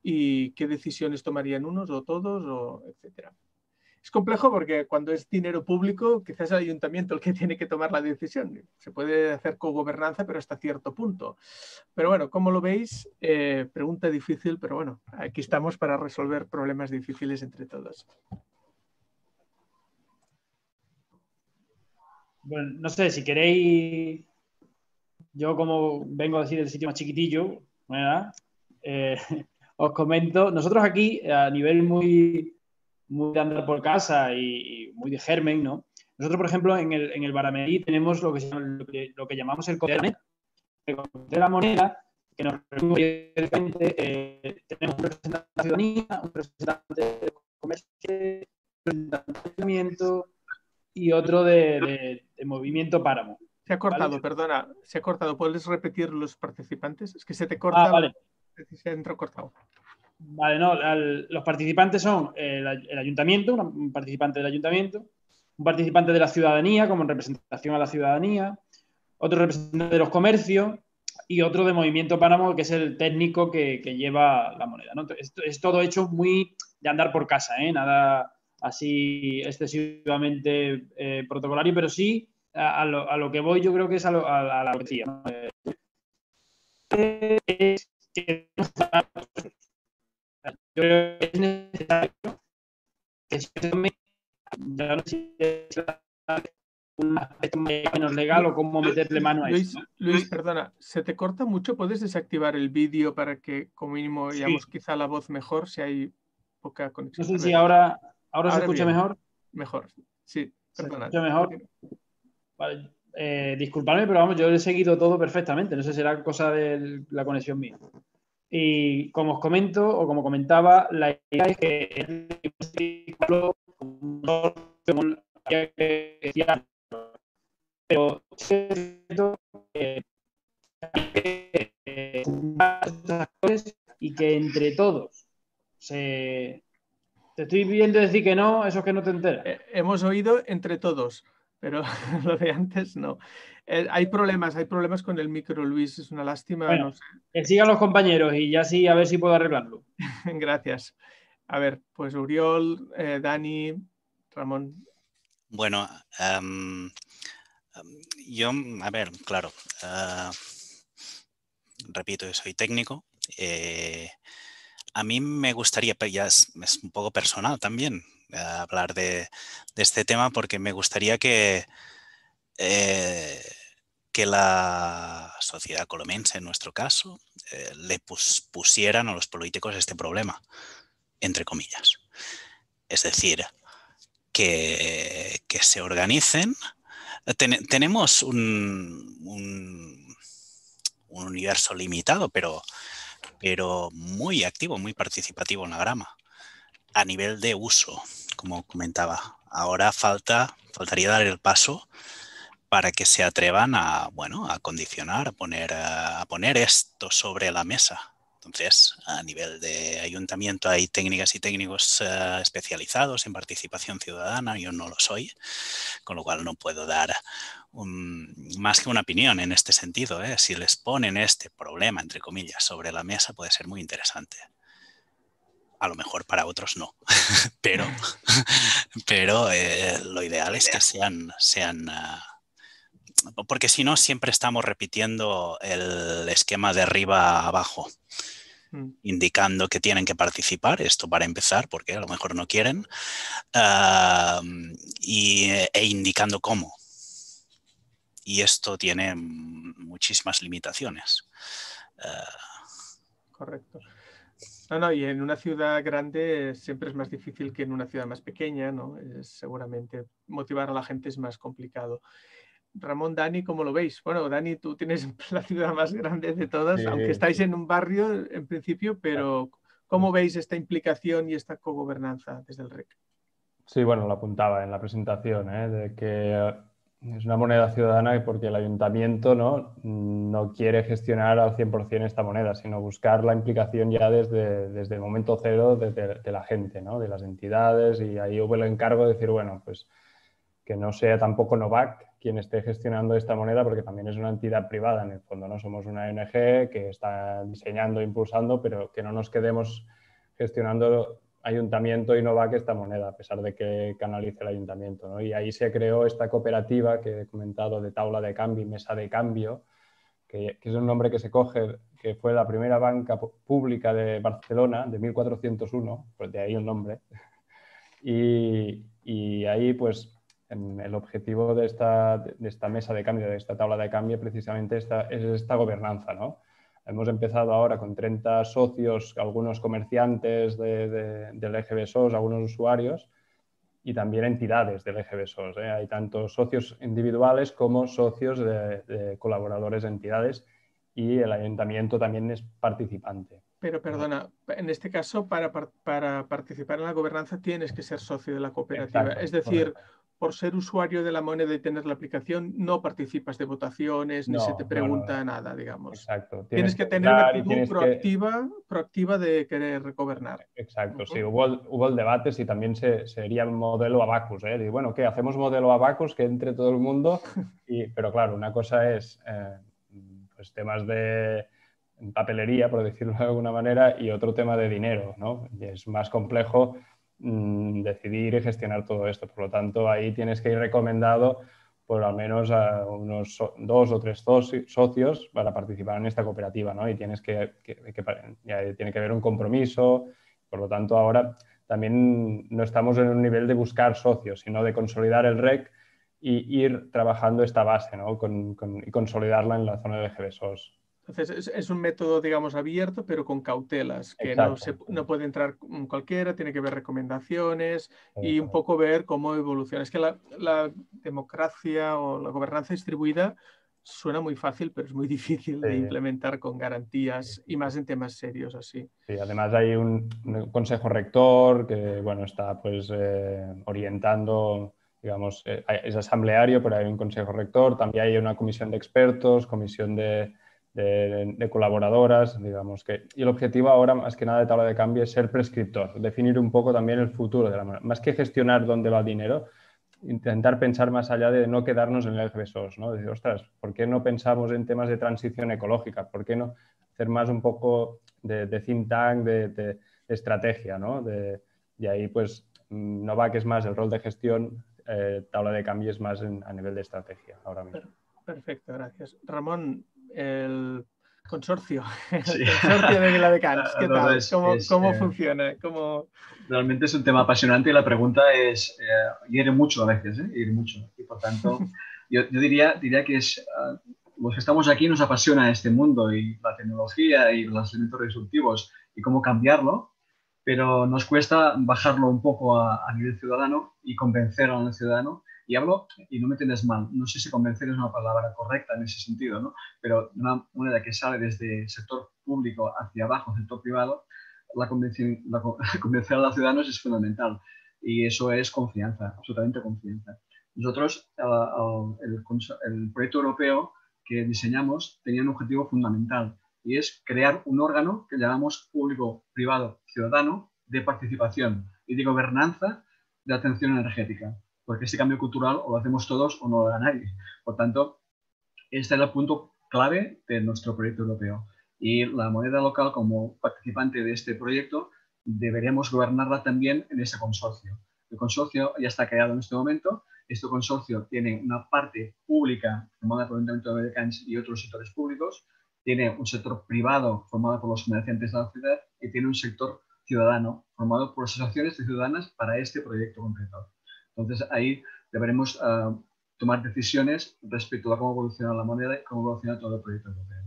y qué decisiones tomarían unos o todos, o etcétera? Es complejo porque cuando es dinero público, quizás el ayuntamiento el que tiene que tomar la decisión. Se puede hacer cogobernanza, pero hasta cierto punto. Pero bueno, como lo veis? Eh, pregunta difícil, pero bueno, aquí estamos para resolver problemas difíciles entre todos. Bueno, no sé, si queréis, yo como vengo a decir del sitio más chiquitillo, eh, os comento, nosotros aquí a nivel muy muy de andar por casa y, muy de germen, ¿no? Nosotros, por ejemplo, en el, en el Baramerí tenemos lo que, lo que, llamamos el Comité de la Moneda, que nos reunimos eh, tenemos un representante de la ciudadanía, un representante de comercio, un representante de y otro de, de, movimiento páramo. Se ha cortado, perdona, se ha cortado. ¿Puedes repetir los participantes? Es que se te corta. Ah, vale. Se ha cortado. Vale, no, los participantes son el, ayuntamiento, un participante del ayuntamiento, un participante de la ciudadanía como representación a la ciudadanía, otro representante de los comercios y otro de Movimiento Páramo, que es el técnico que, lleva la moneda. Es, todo hecho muy de andar por casa, ¿eh? nada así excesivamente eh, protocolario, pero sí a, lo, que voy yo creo que es a, la ¿no? es que yo creo que es necesario que se sé un aspecto menos legal o cómo meterle mano a Luis, Luis, perdona, ¿se te corta mucho? ¿Puedes desactivar el vídeo para que como mínimo oigamos quizá la voz mejor si hay poca conexión? No sé si ahora, ahora, se escucha mejor. Mejor, sí, perdona. ¿Se escucha mejor? Vale. Eh, disculpadme, pero vamos, yo he seguido todo perfectamente. No sé si será cosa de la conexión mía. Y como os comento, o como comentaba, la idea es que el pero y que entre todos se te estoy viendo decir que no, eso es que no te enteras. Eh, hemos oído entre todos, pero lo de antes no. Eh, hay problemas, hay problemas con el micro, Luis, es una lástima. Que sigan los compañeros y ya sí, a ver si puedo arreglarlo. Gracias. A ver, pues Uriol, eh, Dani, Ramón. Bueno, yo, a ver, claro, uh, repito, soy técnico. Eh, a mí me gustaría, pero ya es, un poco personal también, hablar de, este tema porque me gustaría que, eh, que la sociedad colomense, en nuestro caso, eh, le pusieran a los políticos este problema, entre comillas. Es decir, que, se organicen. tenemos un, un, universo limitado, pero, pero muy activo, muy participativo en la grama, a nivel de uso, como comentaba. Ahora falta, faltaría dar el paso para que se atrevan a, bueno, a condicionar, a poner, a poner esto sobre la mesa. Entonces, a nivel de ayuntamiento hay técnicas y técnicos eh, especializados en participación ciudadana, yo no lo soy, con lo cual no puedo dar más que una opinión en este sentido. ¿eh? Si les ponen este problema, entre comillas, sobre la mesa puede ser muy interesante. A lo mejor para otros no, pero, pero eh, lo ideal es que sean, sean porque si no, siempre estamos repitiendo el esquema de arriba abajo, mm. indicando que tienen que participar, esto para empezar, porque a lo mejor no quieren, y, e indicando cómo. Y esto tiene muchísimas limitaciones. Ah. Correcto. No, no, y en una ciudad grande siempre es más difícil que en una ciudad más pequeña, ¿no? seguramente motivar a la gente es más complicado. Ramón, Dani, ¿cómo lo veis? Bueno, Dani, tú tienes la ciudad más grande de todas, aunque estáis en un barrio en principio, pero ¿cómo veis esta implicación y esta cogobernanza desde el REC? Sí, bueno, lo apuntaba en la presentación, ¿eh? de que es una moneda ciudadana porque el ayuntamiento ¿no? no quiere gestionar al 100% esta moneda, sino buscar la implicación ya desde, desde el momento cero de, de la gente, ¿no? de las entidades, y ahí hubo el encargo de decir, bueno, pues que no sea tampoco Novak quien esté gestionando esta moneda, porque también es una entidad privada, en el fondo no somos una ONG que está diseñando, impulsando, pero que no nos quedemos gestionando ayuntamiento y Novak esta moneda, a pesar de que canalice el ayuntamiento. Y ahí se creó esta cooperativa que he comentado de tabla de cambio y mesa de cambio, que, es un nombre que se coge, que fue la primera banca pública de Barcelona, de 1401, pues de ahí el nombre. Y ahí pues el objetivo de esta, de esta, mesa de cambio, de esta tabla de cambio, precisamente esta, es esta gobernanza. ¿no? Hemos empezado ahora con 30 socios, algunos comerciantes de, del EGB SOS, algunos usuarios, y también entidades del EGB ¿eh? Hay tanto socios individuales como socios de, colaboradores de entidades y el ayuntamiento también es participante. Pero perdona, en este caso, para, para participar en la gobernanza tienes que ser socio de la cooperativa. es decir, por ser usuario de la moneda y tener la aplicación, no participas de votaciones ni se te pregunta nada, digamos. Exacto. Tienes, que tener una actitud proactiva, proactiva de querer gobernar. Exacto, sí. Hubo, hubo, el debate si también se, sería un modelo Abacus. ¿eh? Y bueno, ¿qué? ¿Hacemos modelo Abacus que entre todo el mundo? Y, pero claro, una cosa es eh, pues temas de papelería, por decirlo de alguna manera, y otro tema de dinero, ¿no? Y es más complejo Mm, decidir y gestionar todo esto. Por lo tanto, ahí tienes que ir recomendado por al menos a unos dos o tres socios para participar en esta cooperativa, ¿no? Y tienes que, tiene que haber un compromiso. Por lo tanto, ahora también no estamos en un nivel de buscar socios, sino de consolidar el REC y ir trabajando esta base, ¿no? y consolidarla en la zona de GBSOS. Entonces, es, un método, digamos, abierto, pero con cautelas, que no, se, no, puede entrar cualquiera, tiene que ver recomendaciones y un poco ver cómo evoluciona. Es que la, democracia o la gobernanza distribuida suena muy fácil, pero es muy difícil de implementar con garantías y más en temas serios así. Sí, además hay un, consejo rector que, bueno, está pues eh, orientando digamos, eh, es asambleario, pero hay un consejo rector, también hay una comisión de expertos, comisión de, de, colaboradoras, digamos que. Y el objetivo ahora, más que nada de tabla de cambio, es ser prescriptor, definir un poco también el futuro de la. Más que gestionar dónde va el dinero, intentar pensar más allá de no quedarnos en el FBSOS, ¿no? Decir, ostras, ¿por qué no pensamos en temas de transición ecológica? ¿Por qué no hacer más un poco de, de think tank, de, estrategia, ¿no? De, y ahí, pues, no va que es más el rol de gestión, eh, tabla de cambio es más a nivel de estrategia ahora mismo. Perfecto, gracias. Ramón, el consorcio, el consorcio de Viladecans. ¿Qué tal? ¿Cómo, eh, funciona? Realmente es un tema apasionante y la pregunta es, eh, hiere mucho a veces, ¿eh? mucho. Y por tanto, yo, diría, diría que es, ah, los que estamos aquí nos apasiona este mundo y la tecnología y los elementos disruptivos y cómo cambiarlo, pero nos cuesta bajarlo un poco a, a nivel ciudadano y convencer al ciudadano y hablo, y no me entiendes mal, no sé si convencer es una palabra correcta en ese sentido, ¿no? pero una moneda que sale desde el sector público hacia abajo, sector privado, la, la, convencer a los ciudadanos es fundamental. Y eso es confianza, absolutamente confianza. Nosotros, el, el proyecto europeo que diseñamos tenía un objetivo fundamental y es crear un órgano que llamamos público-privado-ciudadano de participación y de gobernanza de atención energética porque ese cambio cultural o lo hacemos todos o no lo hará nadie. Por tanto, este es el punto clave de nuestro proyecto europeo. Y la moneda local, como participante de este proyecto, deberíamos gobernarla también en ese consorcio. El consorcio ya está creado en este momento. Este consorcio tiene una parte pública formada por el Ayuntamiento de Vallecans y otros sectores públicos, tiene un sector privado formado por los comerciantes de la ciudad y tiene un sector ciudadano formado por asociaciones de ciudadanas para este proyecto concreto. Entonces ahí deberemos ah, tomar decisiones respecto a cómo evoluciona la moneda y cómo evoluciona todo el proyecto europeo.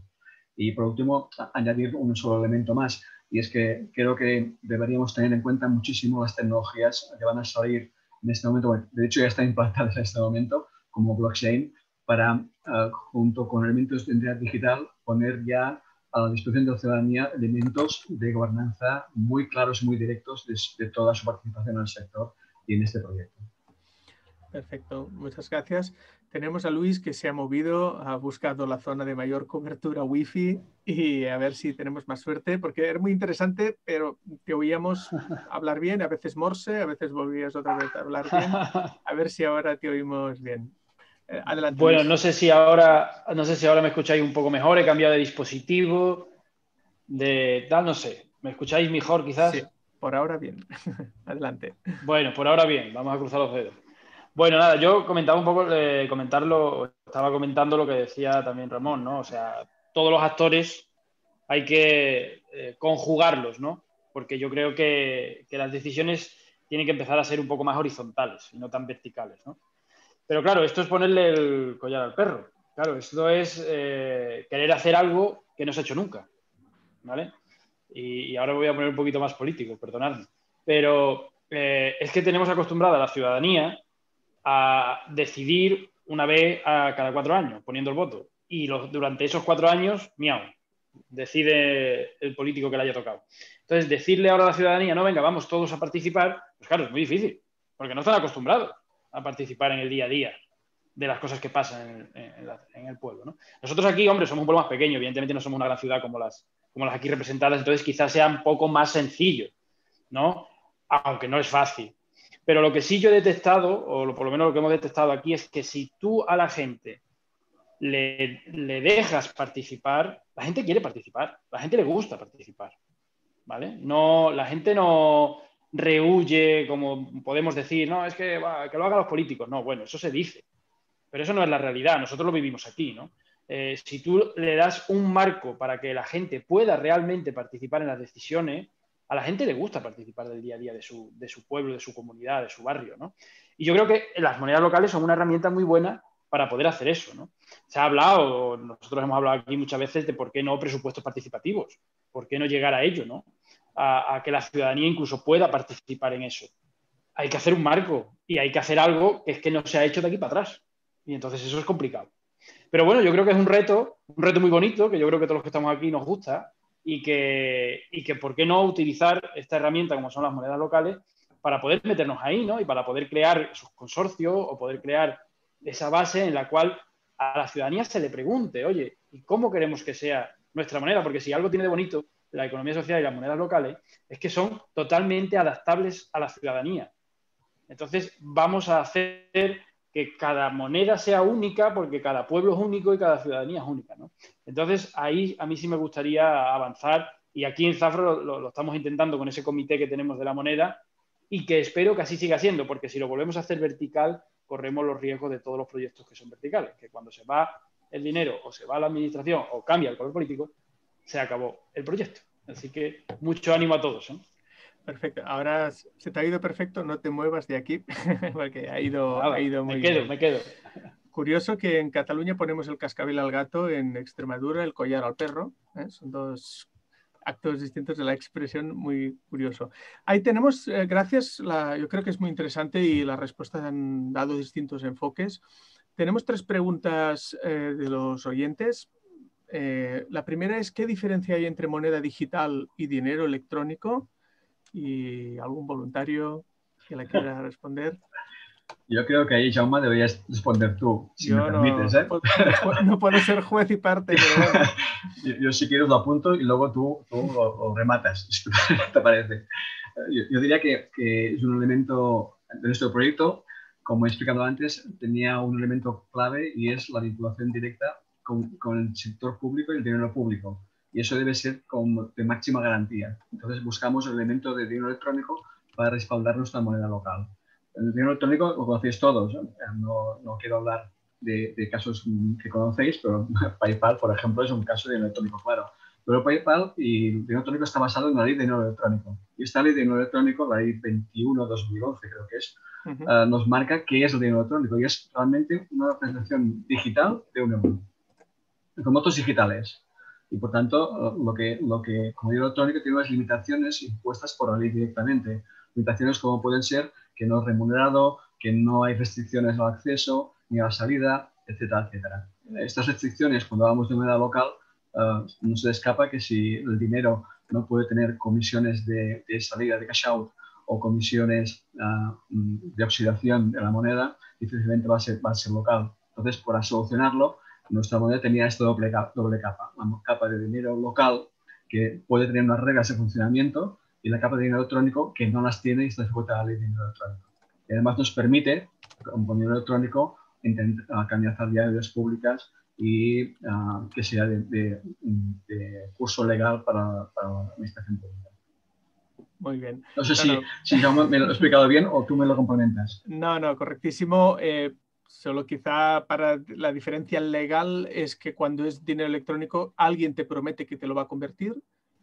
Y por último, añadir un solo elemento más, y es que creo que deberíamos tener en cuenta muchísimo las tecnologías que van a salir en este momento, de hecho ya están implantadas en este momento, como blockchain, para, ah, junto con elementos de identidad digital, poner ya a la disposición de la ciudadanía elementos de gobernanza muy claros muy directos de toda su participación en el sector y en este proyecto. Perfecto, muchas gracias. Tenemos a Luis que se ha movido, ha buscado la zona de mayor cobertura wifi y a ver si tenemos más suerte, porque era muy interesante, pero te oíamos hablar bien, a veces morse, a veces volvías otra vez a hablar bien. A ver si ahora te oímos bien. Eh, adelante. Bueno, no sé si ahora, no sé si ahora me escucháis un poco mejor, he cambiado de dispositivo, de tal, no sé. ¿Me escucháis mejor quizás? Sí, por ahora bien. Adelante. Bueno, por ahora bien, vamos a cruzar los dedos. Bueno, nada, yo comentaba un poco, eh, comentarlo, estaba comentando lo que decía también Ramón, ¿no? O sea, todos los actores hay que eh, conjugarlos, ¿no? Porque yo creo que, las decisiones tienen que empezar a ser un poco más horizontales y no tan verticales, ¿no? Pero claro, esto es ponerle el collar al perro. Claro, esto es eh, querer hacer algo que no se ha hecho nunca, ¿vale? Y, y, ahora voy a poner un poquito más político, perdonadme. Pero es que tenemos acostumbrada a la ciudadanía a decidir una vez a cada cuatro años, poniendo el voto. Y durante esos cuatro años, miau, decide el político que le haya tocado. Entonces, decirle ahora a la ciudadanía, no, venga, vamos todos a participar, pues claro, es muy difícil, porque no están acostumbrados a participar en el día a día de las cosas que pasan en, el pueblo. Nosotros aquí, hombre, somos un pueblo más pequeño, evidentemente no somos una gran ciudad como las, como las aquí representadas, entonces quizás sea un poco más sencillo, ¿no? Aunque no es fácil. Pero lo que sí yo he detectado, o por lo menos lo que hemos detectado aquí, es que si tú a la gente le, dejas participar, la gente quiere participar, la gente le gusta participar, ¿vale? No, la gente no rehuye, como podemos decir, no, es que, que lo hagan los políticos. No, bueno, eso se dice, pero eso no es la realidad, nosotros lo vivimos aquí, ¿no? Eh, si tú le das un marco para que la gente pueda realmente participar en las decisiones, a la gente le gusta participar del día a día de su, de su pueblo, de su comunidad, de su barrio, ¿no? Y yo creo que las monedas locales son una herramienta muy buena para poder hacer eso, ¿no? Se ha hablado, nosotros hemos hablado aquí muchas veces de por qué no presupuestos participativos, por qué no llegar a ello, ¿no? A, que la ciudadanía incluso pueda participar en eso. Hay que hacer un marco y hay que hacer algo que es que no se ha hecho de aquí para atrás. Y entonces eso es complicado. Pero bueno, yo creo que es un reto, un reto muy bonito, que yo creo que todos los que estamos aquí nos gusta y que, y que por qué no utilizar esta herramienta como son las monedas locales para poder meternos ahí, ¿no? Y para poder crear esos consorcios o poder crear esa base en la cual a la ciudadanía se le pregunte, oye, ¿y cómo queremos que sea nuestra moneda? Porque si algo tiene de bonito la economía social y las monedas locales es que son totalmente adaptables a la ciudadanía. Entonces, vamos a hacer que cada moneda sea única porque cada pueblo es único y cada ciudadanía es única. Entonces, ahí a mí sí me gustaría avanzar y aquí en Zafro lo, estamos intentando con ese comité que tenemos de la moneda y que espero que así siga siendo, porque si lo volvemos a hacer vertical, corremos los riesgos de todos los proyectos que son verticales, que cuando se va el dinero o se va la administración o cambia el color político, se acabó el proyecto. Así que mucho ánimo a todos. ¿eh? Perfecto. Ahora se te ha ido perfecto, no te muevas de aquí, porque ha ido, ha ido muy me quedo, bien. Me quedo, Curioso que en Cataluña ponemos el cascabel al gato, en Extremadura el collar al perro. ¿eh? Son dos actos distintos de la expresión, muy curioso. Ahí tenemos, eh, gracias, la, yo creo que es muy interesante y las respuestas han dado distintos enfoques. Tenemos tres preguntas eh, de los oyentes. la primera es, ¿qué diferencia hay entre moneda digital y dinero electrónico? y algún voluntario que la quiera responder. Yo creo que ahí, Jaume, deberías responder tú, si me permites. No, ¿eh? no, puedo ser juez y parte, pero bueno. yo, si quieres lo apunto y luego tú, tú lo, rematas, ¿te parece? Yo, diría que, que, es un elemento de nuestro proyecto, como he explicado antes, tenía un elemento clave y es la vinculación directa con, con el sector público y el dinero público y eso debe ser como de máxima garantía. Entonces buscamos el elemento de dinero electrónico para respaldar nuestra moneda local. El dinero electrónico lo conocéis todos, no, no quiero hablar de, de, casos que conocéis, pero PayPal, por ejemplo, es un caso de dinero electrónico, claro. Pero PayPal y el dinero electrónico está basado en la ley de dinero electrónico. Y esta ley de dinero electrónico, la ley 21-2011 creo que es, eh, nos marca qué es el dinero electrónico y es realmente una representación digital de un euro. Con otros digitales. Y por tanto, lo que, lo que como dinero electrónico tiene unas limitaciones impuestas por la ley directamente. Limitaciones como pueden ser que no es remunerado, que no hay restricciones al acceso ni a la salida, etcétera, etcétera. Estas restricciones, cuando hablamos de moneda local, uh, no se escapa que si el dinero no puede tener comisiones de, de salida, de cash out, o comisiones uh, de oxidación de la moneda, difícilmente va a ser, va a ser local. Entonces, para solucionarlo, nuestra moneda tenía esta doble, doble capa, la capa de dinero local que puede tener unas reglas de funcionamiento y la capa de dinero electrónico que no las tiene y está sujeta a la ley de dinero electrónico. Y además nos permite, con dinero electrónico, intentar canalizar diarias públicas y uh, que sea de, de, de, curso legal para, para, la administración pública. Muy bien. No sé si, si me lo he explicado bien o tú me lo complementas. No, no, correctísimo. Eh, Solo quizá para la diferencia legal es que cuando es dinero electrónico alguien te promete que te lo va a convertir,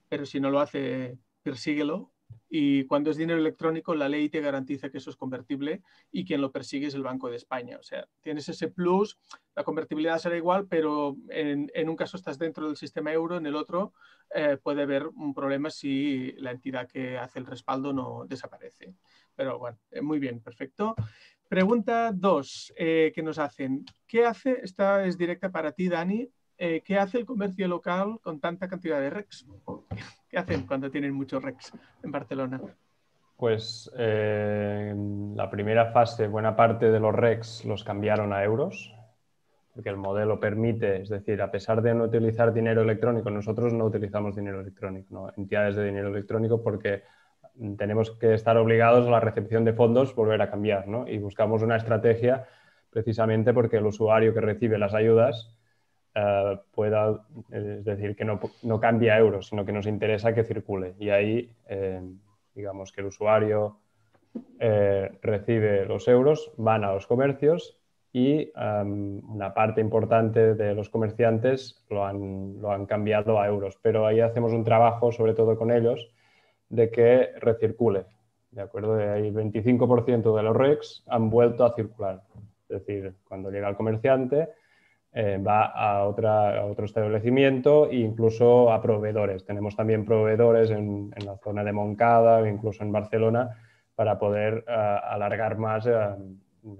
pero si no lo hace, persíguelo. Y cuando es dinero electrónico, la ley te garantiza que eso es convertible y quien lo persigue es el Banco de España. O sea, tienes ese plus, la convertibilidad será igual, pero en, un caso estás dentro del sistema euro, en el otro eh, puede haber un problema si la entidad que hace el respaldo no desaparece. pero bueno, eh, muy bien, perfecto. Pregunta dos que nos hacen. ¿Qué hace, esta es directa para ti, Dani, ¿qué hace el comercio local con tanta cantidad de REX? ¿Qué hacen cuando tienen muchos REX en Barcelona? Pues en la primera fase, buena parte de los REX los cambiaron a euros porque el modelo permite, es decir, a pesar de no utilizar dinero electrónico, nosotros no utilizamos dinero electrónico, ¿no? entidades de dinero electrónico, porque tenemos que estar obligados a la recepción de fondos, volver a cambiar, ¿no? Y buscamos una estrategia precisamente porque el usuario que recibe las ayudas eh, pueda, es decir, que no, no cambie a euros, sino que nos interesa que circule. Y ahí, eh, digamos que el usuario eh, recibe los euros, van a los comercios y una parte importante de los comerciantes lo han, lo han, cambiado a euros. Pero ahí hacemos un trabajo, sobre todo con ellos, de que recircule. ¿De acuerdo? El 25% de los REX han vuelto a circular. Es decir, cuando llega el comerciante, eh, va a, otra, a, otro establecimiento e incluso a proveedores. Tenemos también proveedores en, en la zona de Moncada, incluso en Barcelona, para poder uh, alargar más uh,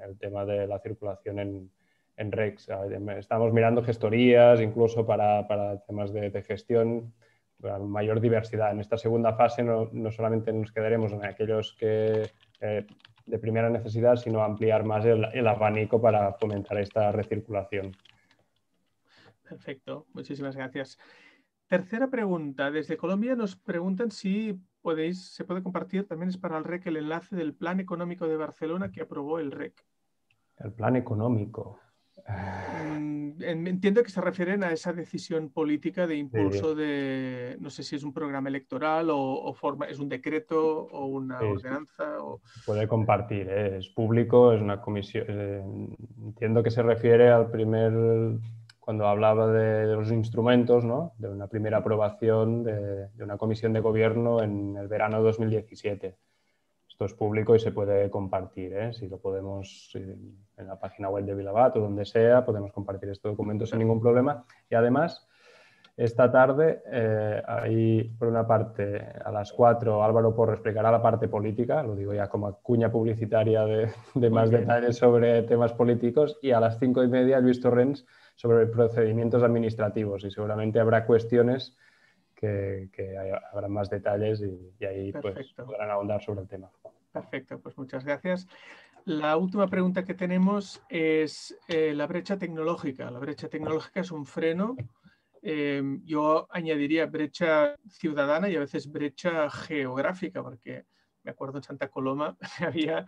el tema de la circulación en, en REX. Estamos mirando gestorías, incluso para, para temas de, de, gestión, mayor diversidad. En esta segunda fase no, no solamente nos quedaremos en aquellos que eh, de primera necesidad, sino ampliar más el, el abanico para fomentar esta recirculación. Perfecto, muchísimas gracias. Tercera pregunta. Desde Colombia nos preguntan si podéis, se puede compartir, también es para el REC, el enlace del Plan Económico de Barcelona que aprobó el REC. El plan económico. Mm, entiendo que se refieren a esa decisión política de impulso sí. de, no sé si es un programa electoral o, o forma, es un decreto o una sí, ordenanza. O... Puede compartir, ¿eh? es público, es una comisión. Eh, entiendo que se refiere al primer cuando hablaba de, de los instrumentos, ¿no? de una primera aprobación de, de, una comisión de gobierno en el verano de 2017. Esto es público y se puede compartir. ¿eh? Si lo podemos, en la página web de Vilabat o donde sea, podemos compartir estos documentos sin ningún problema. Y además, esta tarde, eh, ahí por una parte, a las 4, Álvaro Porro explicará la parte política, lo digo ya como cuña publicitaria de, de más detalles sobre temas políticos, y a las 5 y media, Luis Torrens sobre procedimientos administrativos y seguramente habrá cuestiones que, que habrá más detalles y, y ahí pues, podrán ahondar sobre el tema. Perfecto, pues muchas gracias. La última pregunta que tenemos es eh, la brecha tecnológica. La brecha tecnológica es un freno. Eh, yo añadiría brecha ciudadana y a veces brecha geográfica, porque me acuerdo en Santa Coloma, había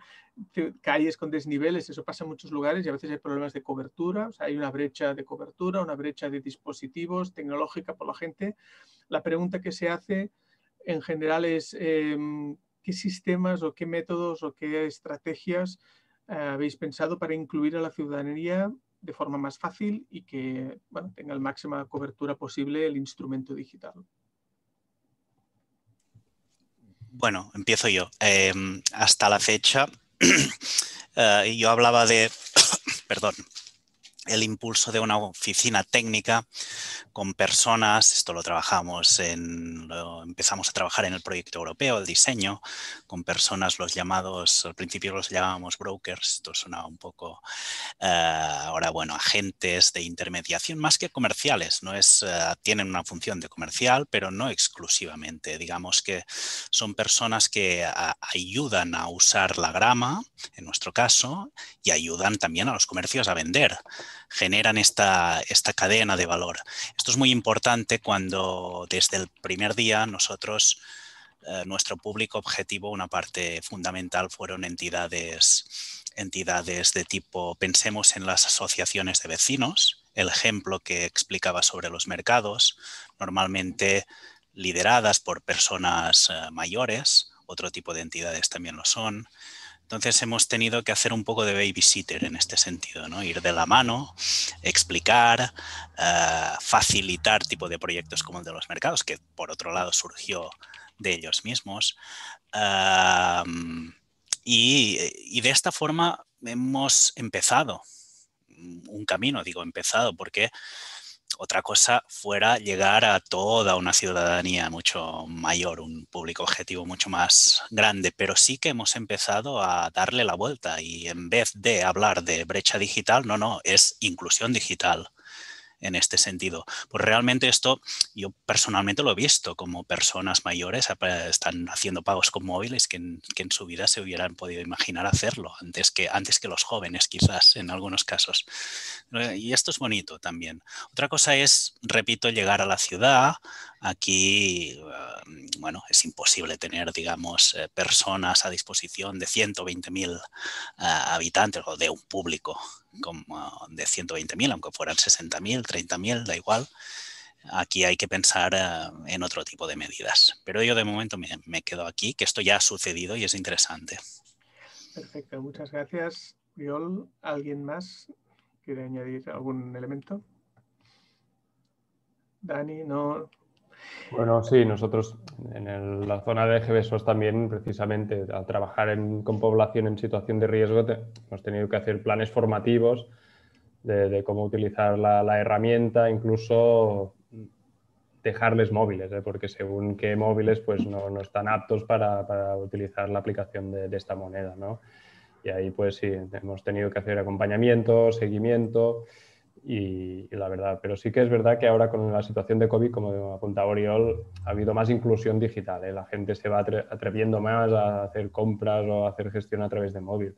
calles con desniveles, eso pasa en muchos lugares y a veces hay problemas de cobertura, o sea, hay una brecha de cobertura, una brecha de dispositivos tecnológica por la gente. La pregunta que se hace en general es eh, qué sistemas o qué métodos o qué estrategias eh, habéis pensado para incluir a la ciudadanía de forma más fácil y que bueno, tenga la máxima cobertura posible el instrumento digital. Bueno, empiezo yo. Eh, hasta la fecha, eh, yo hablaba de, perdón, el impulso de una oficina técnica con personas, esto lo trabajamos en, empezamos a trabajar en el proyecto europeo, el diseño, con personas los llamados, al principio los llamábamos brokers, esto suena un poco, uh, ahora bueno, agentes de intermediación, más que comerciales, no es, uh, tienen una función de comercial, pero no exclusivamente, digamos que son personas que ayudan a usar la grama, en nuestro caso, y ayudan también a los comercios a vender generan esta, esta cadena de valor. Esto es muy importante cuando desde el primer día nosotros, eh, nuestro público objetivo, una parte fundamental fueron entidades, entidades de tipo, pensemos en las asociaciones de vecinos, el ejemplo que explicaba sobre los mercados, normalmente lideradas por personas eh, mayores, otro tipo de entidades también lo son, entonces hemos tenido que hacer un poco de babysitter en este sentido, ¿no? Ir de la mano, explicar, uh, facilitar tipo de proyectos como el de los mercados, que por otro lado surgió de ellos mismos. Y, y, de esta forma hemos empezado un camino, digo empezado, porque otra cosa fuera llegar a toda una ciudadanía mucho mayor, un público objetivo mucho más grande, pero sí que hemos empezado a darle la vuelta y en vez de hablar de brecha digital, no, no, es inclusión digital en este sentido. Pues realmente esto yo personalmente lo he visto como personas mayores están haciendo pagos con móviles que en, que en, su vida se hubieran podido imaginar hacerlo antes que, antes que los jóvenes quizás en algunos casos. Y esto es bonito también. Otra cosa es, repito, llegar a la ciudad. Aquí, bueno, es imposible tener, digamos, eh, personas a disposición de 120.000 ah, habitantes o de un público como de 120.000, aunque fueran 60.000, 30.000, da igual. Aquí hay que pensar eh, en otro tipo de medidas. Pero yo de momento me, quedo aquí, que esto ya ha sucedido y es interesante. Perfecto, muchas gracias. ¿alguien más quiere añadir algún elemento? Dani, no. Bueno, sí, nosotros en la zona de GBSOS también, precisamente, al trabajar con población en situación de riesgo, hemos tenido que hacer planes formativos de, cómo utilizar la, herramienta, incluso dejarles móviles, ¿eh? porque según qué móviles pues no, están aptos para, utilizar la aplicación de, esta moneda. ¿no? Y ahí pues sí, hemos tenido que hacer acompañamiento, seguimiento y, la verdad, pero sí que es verdad que ahora con la situación de COVID, como apunta Oriol, ha habido más inclusión digital. ¿eh? La gente se va atreviendo más a hacer compras o a hacer gestión a través de móvil.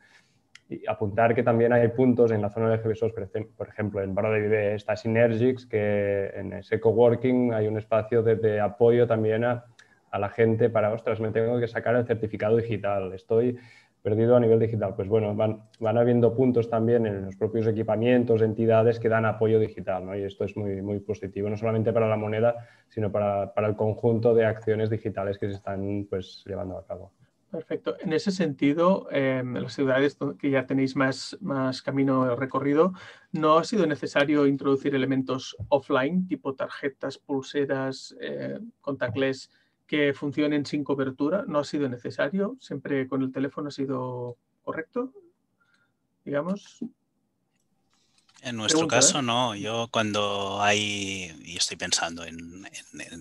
Y apuntar que también hay puntos en la zona de GBSOS, por ejemplo, en Barro de Vive está Synergics, que en ese coworking hay un espacio de, apoyo también a, a, la gente para, ostras, me tengo que sacar el certificado digital, estoy perdido a nivel digital. Pues bueno, van, van habiendo puntos también en los propios equipamientos, entidades que dan apoyo digital, ¿no? Y esto es muy, muy positivo, no solamente para la moneda, sino para, para el conjunto de acciones digitales que se están pues, llevando a cabo. Perfecto. En ese sentido, em, en las ciudades que ya tenéis más, más camino recorrido, ¿no ha sido necesario introducir elementos offline, tipo tarjetas, pulseras, eh, contactless, que funcionen sin cobertura no ha sido necesario, siempre con el teléfono ha sido correcto, digamos. En nuestro caso, ¿eh? no. Yo cuando hay, y estoy pensando en,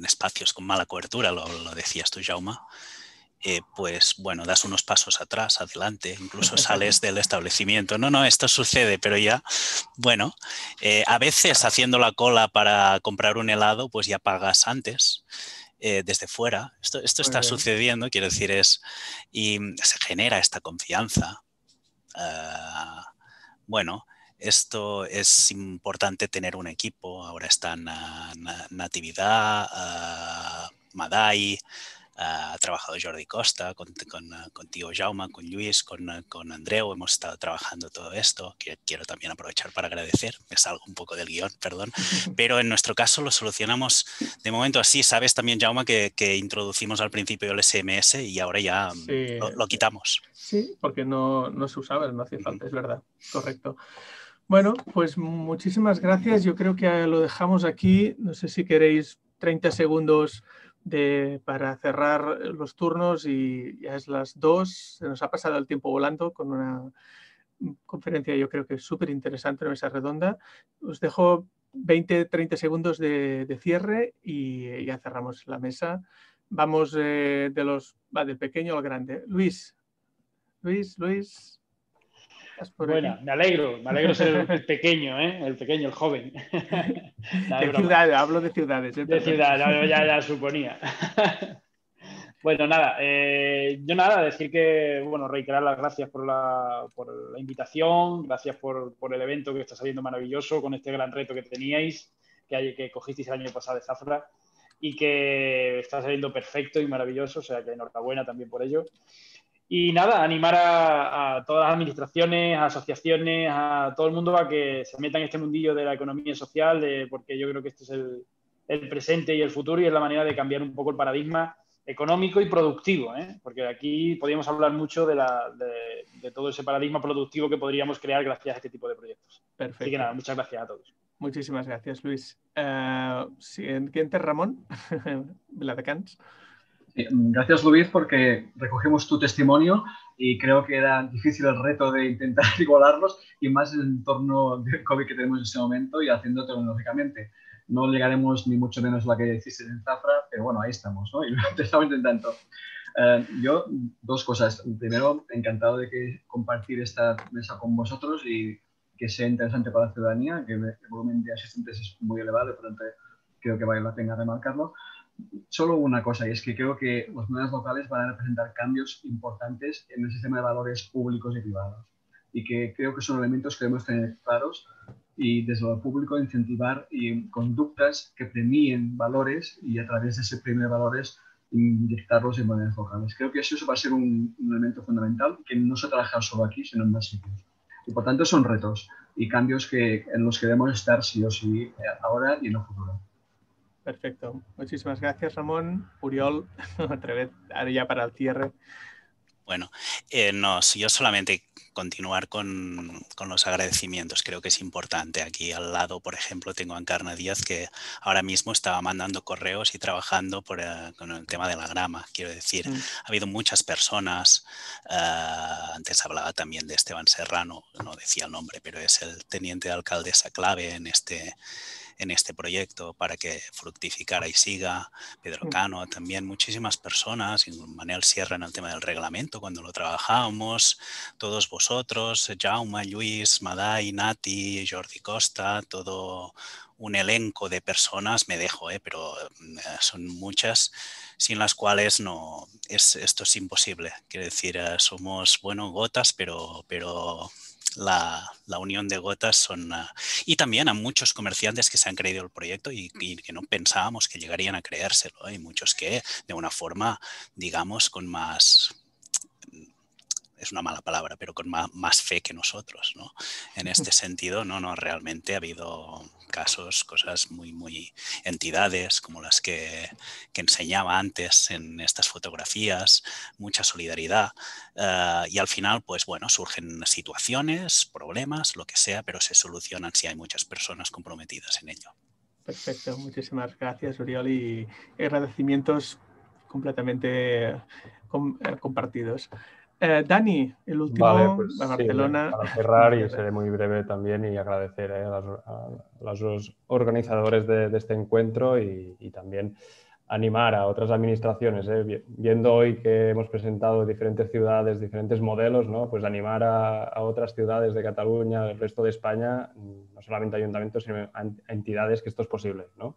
espacios con mala cobertura, lo, decías tú, Jauma, eh, pues bueno, das unos pasos atrás, adelante, incluso sales del establecimiento. No, no, esto sucede, pero ya, bueno, eh, a veces haciendo la cola para comprar un helado, pues ya pagas antes. Eh, desde fuera. Esto, esto está sucediendo, quiero decir, es, y se genera esta confianza. Ah, bueno, esto es importante tener un equipo. Ahora están Natividad, uh, Madai, ha trabajado Jordi Costa, con, con, contigo Jaume, con Luis, con, con, Andreu, hemos estado trabajando todo esto, que quiero también aprovechar para agradecer, me salgo un poco del guion, perdón, pero en nuestro caso lo solucionamos de momento así, sabes también Jaume que, que introducimos al principio el SMS y ahora ya lo, quitamos. Sí, porque no, no se usaba, no hacía falta, es verdad, correcto. Bueno, pues muchísimas gracias. Yo creo que lo dejamos aquí. No sé si queréis 30 segundos para cerrar los turnos y ya es las dos. Se nos ha pasado el tiempo volando con una conferencia yo creo que súper interesante, una mesa redonda. Os dejo 20, 30 segundos de, cierre y ya cerramos la mesa. Vamos eh, de los, va del pequeño al grande. Luis, Luis, Luis. Bueno, me alegro, me alegro ser el pequeño, ¿eh? el pequeño, el joven. de ciudades, hablo de ciudades. ¿eh? De ciudades, ya, ya suponía. bueno, nada, eh, yo nada, decir que, bueno, reiterar las gracias por la, por la invitación, gracias por, por, el evento que está saliendo maravilloso, con este gran reto que teníais, que, hay, que cogisteis el año pasado de Zafra y que está saliendo perfecto y maravilloso, o sea que enhorabuena también por ello. Y nada, animar a, todas las administraciones, a asociaciones, a todo el mundo a que se metan en este mundillo de la economía social, porque yo creo que este es el, presente y el futuro y es la manera de cambiar un poco el paradigma económico y productivo, ¿eh? porque aquí podríamos hablar mucho de, la, de, todo ese paradigma productivo que podríamos crear gracias a este tipo de proyectos. Perfecto. Así que nada, muchas gracias a todos. Muchísimas gracias, Luis. Uh, siguiente, Ramón, Cans. Gracias, Luis, porque recogemos tu testimonio y creo que era difícil el reto de intentar igualarlos y más en el entorno del COVID que tenemos en ese momento y haciendo tecnológicamente. no llegaremos ni mucho menos a la que hiciste en Zafra, pero bueno, ahí estamos, ¿no? Y te estamos intentando. Eh, yo, dos cosas. Primero, encantado de que compartir esta mesa con vosotros y que sea interesante para la ciudadanía, que el volumen de asistentes es muy elevado, por lo tanto creo que vale la pena remarcarlo. Solo una cosa, y es que creo que los medios locales van a representar cambios importantes en el sistema de valores públicos y privados. Y que creo que son elementos que debemos tener claros y desde lo público incentivar y conductas que premien valores y a través de ese premio de valores inyectarlos en monedas locales. Creo que eso va a ser un, elemento fundamental que no se trabaja solo aquí, sino en más sitios. Y por tanto son retos y cambios que, en los que debemos estar sí o sí eh, ahora y en el futuro. Perfecto. Muchísimas gracias, Ramón. Uriol, otra vez, ya para el cierre. Bueno, eh, no, yo solamente continuar con, los agradecimientos. Creo que es importante. Aquí al lado, por ejemplo, tengo a Encarna Díaz que ahora mismo estaba mandando correos y trabajando por, eh, con el tema de la grama. Quiero decir, mm. ha habido muchas personas. Eh, antes hablaba también de Esteban Serrano, no decía el nombre, pero es el teniente de alcaldesa clave en este en este proyecto para que fructificara y siga. Pedro mm. Cano también, muchísimas personas, Manuel Sierra en el tema del reglamento cuando lo trabajábamos, todos vosotros, Jaume, Luis, Madai, Nati, Jordi Costa, todo un elenco de personas, me dejo, ¿eh? pero mm, son muchas, sin las cuales no, es, esto es imposible. Quiero decir, eh, somos, bueno, gotas, pero, pero la, unión de gotas son... Ah, y también a muchos comerciantes que se han creído el proyecto y, que no pensábamos que llegarían a creérselo. Hay muchos que de una forma, digamos, con más es una mala palabra, pero con más, fe que nosotros, ¿no? En este sentido, no, no, realmente ha habido casos, cosas muy, muy entidades como las que, enseñaba antes en estas fotografías, mucha solidaridad eh, y al final, pues bueno, surgen situaciones, problemas, lo que sea, pero se solucionan si hay muchas personas comprometidas en ello. Perfecto, muchísimas gracias, Uriol, y agradecimientos completamente eh, compartidos. Eh, Dani, el último vale, pues, Barcelona. para cerrar, y seré muy breve también, y agradecer eh, a, los, organizadores de, este encuentro y, también animar a otras administraciones. Eh, viendo hoy que hemos presentado diferentes ciudades, diferentes modelos, ¿no? pues animar a, otras ciudades de Cataluña, del resto de España, no solamente ayuntamientos, sino a entidades que esto es posible. ¿no?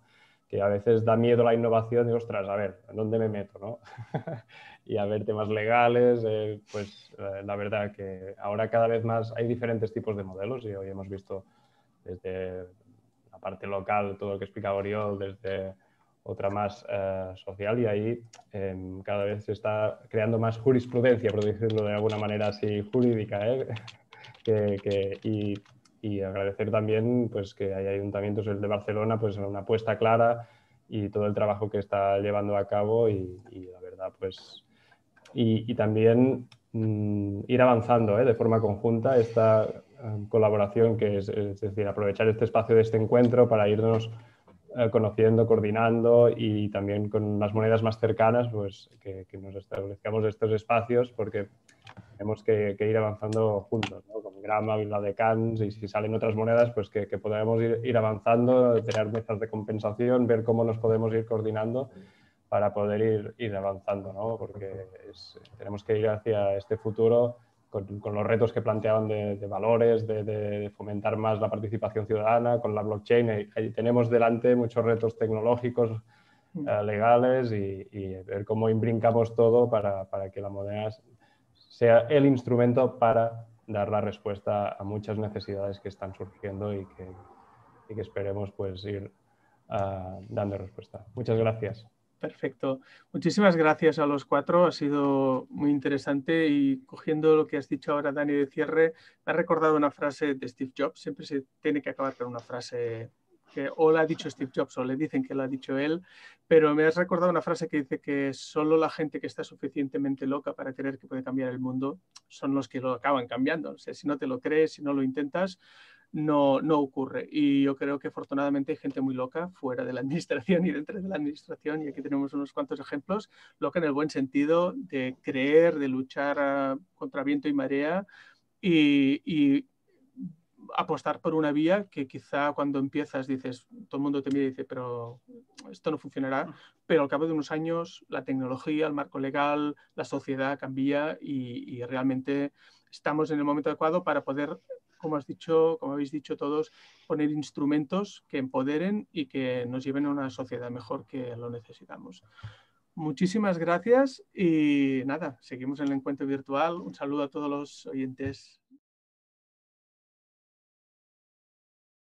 Que a veces da miedo la innovación y, ostras, a ver, ¿en dónde me meto? ¿no? y a ver temas legales, eh, pues eh, la verdad que ahora cada vez más hay diferentes tipos de modelos y hoy hemos visto desde la parte local, todo lo que explica Oriol, desde otra más eh, social y ahí em, cada vez se está creando más jurisprudencia, por decirlo de alguna manera así jurídica, que, y y agradecer también pues, que hay ayuntamientos, el de Barcelona, pues una apuesta clara y todo el trabajo que está llevando a cabo y, la verdad, pues... Y, también mm, ir avanzando ¿eh? de forma conjunta esta eh, colaboración, que es, decir, aprovechar este espacio de este encuentro para irnos eh, conociendo, coordinando y también con las monedas más cercanas, pues que, que nos establezcamos estos espacios porque tenemos que, ir avanzando juntos, ¿no? con Grama, Vila de Cans y si salen otras monedas, pues que, podamos ir, avanzando, tener mesas de compensación, ver cómo nos podemos ir coordinando para poder ir, ir avanzando, ¿no? porque tenemos que ir hacia este futuro con, los retos que planteaban de, valores, de, fomentar más la participación ciudadana, con la blockchain. Ahí, tenemos delante muchos retos tecnológicos, mm. eh, legales y, y, ver cómo imbrincamos todo para, para que la moneda sea el instrumento para dar la respuesta a muchas necesidades que están surgiendo y que, que esperemos pues, ir uh, dando respuesta. Muchas gracias. Perfecto. Muchísimas gracias a los cuatro. Ha sido muy interesante y cogiendo lo que has dicho ahora, Dani, de cierre, me ha recordado una frase de Steve Jobs. Siempre se tiene que acabar con una frase que o la ha dicho Steve Jobs o le dicen que la ha dicho él, pero me has recordado una frase que dice que solo la gente que está suficientemente loca para creer que puede cambiar el mundo son los que lo acaban cambiando. O sea, si no te lo crees, si no lo intentas, no, no ocurre. Y yo creo que afortunadamente hay gente muy loca fuera de la administración y dentro de la administración, y aquí tenemos unos cuantos ejemplos, loca en el buen sentido de creer, de luchar contra viento y marea y apostar por una vía que quizá cuando empiezas dices, todo el mundo te mira y dice, pero esto no funcionará, mm. pero al cabo de unos años la tecnología, el marco legal, la sociedad cambia y, realmente estamos en el momento adecuado para poder, como has dicho, como habéis dicho todos, poner instrumentos que empoderen y que nos lleven a una sociedad mejor que lo necesitamos. Muchísimas gracias y nada, seguimos en el encuentro virtual. Un saludo a todos los oyentes.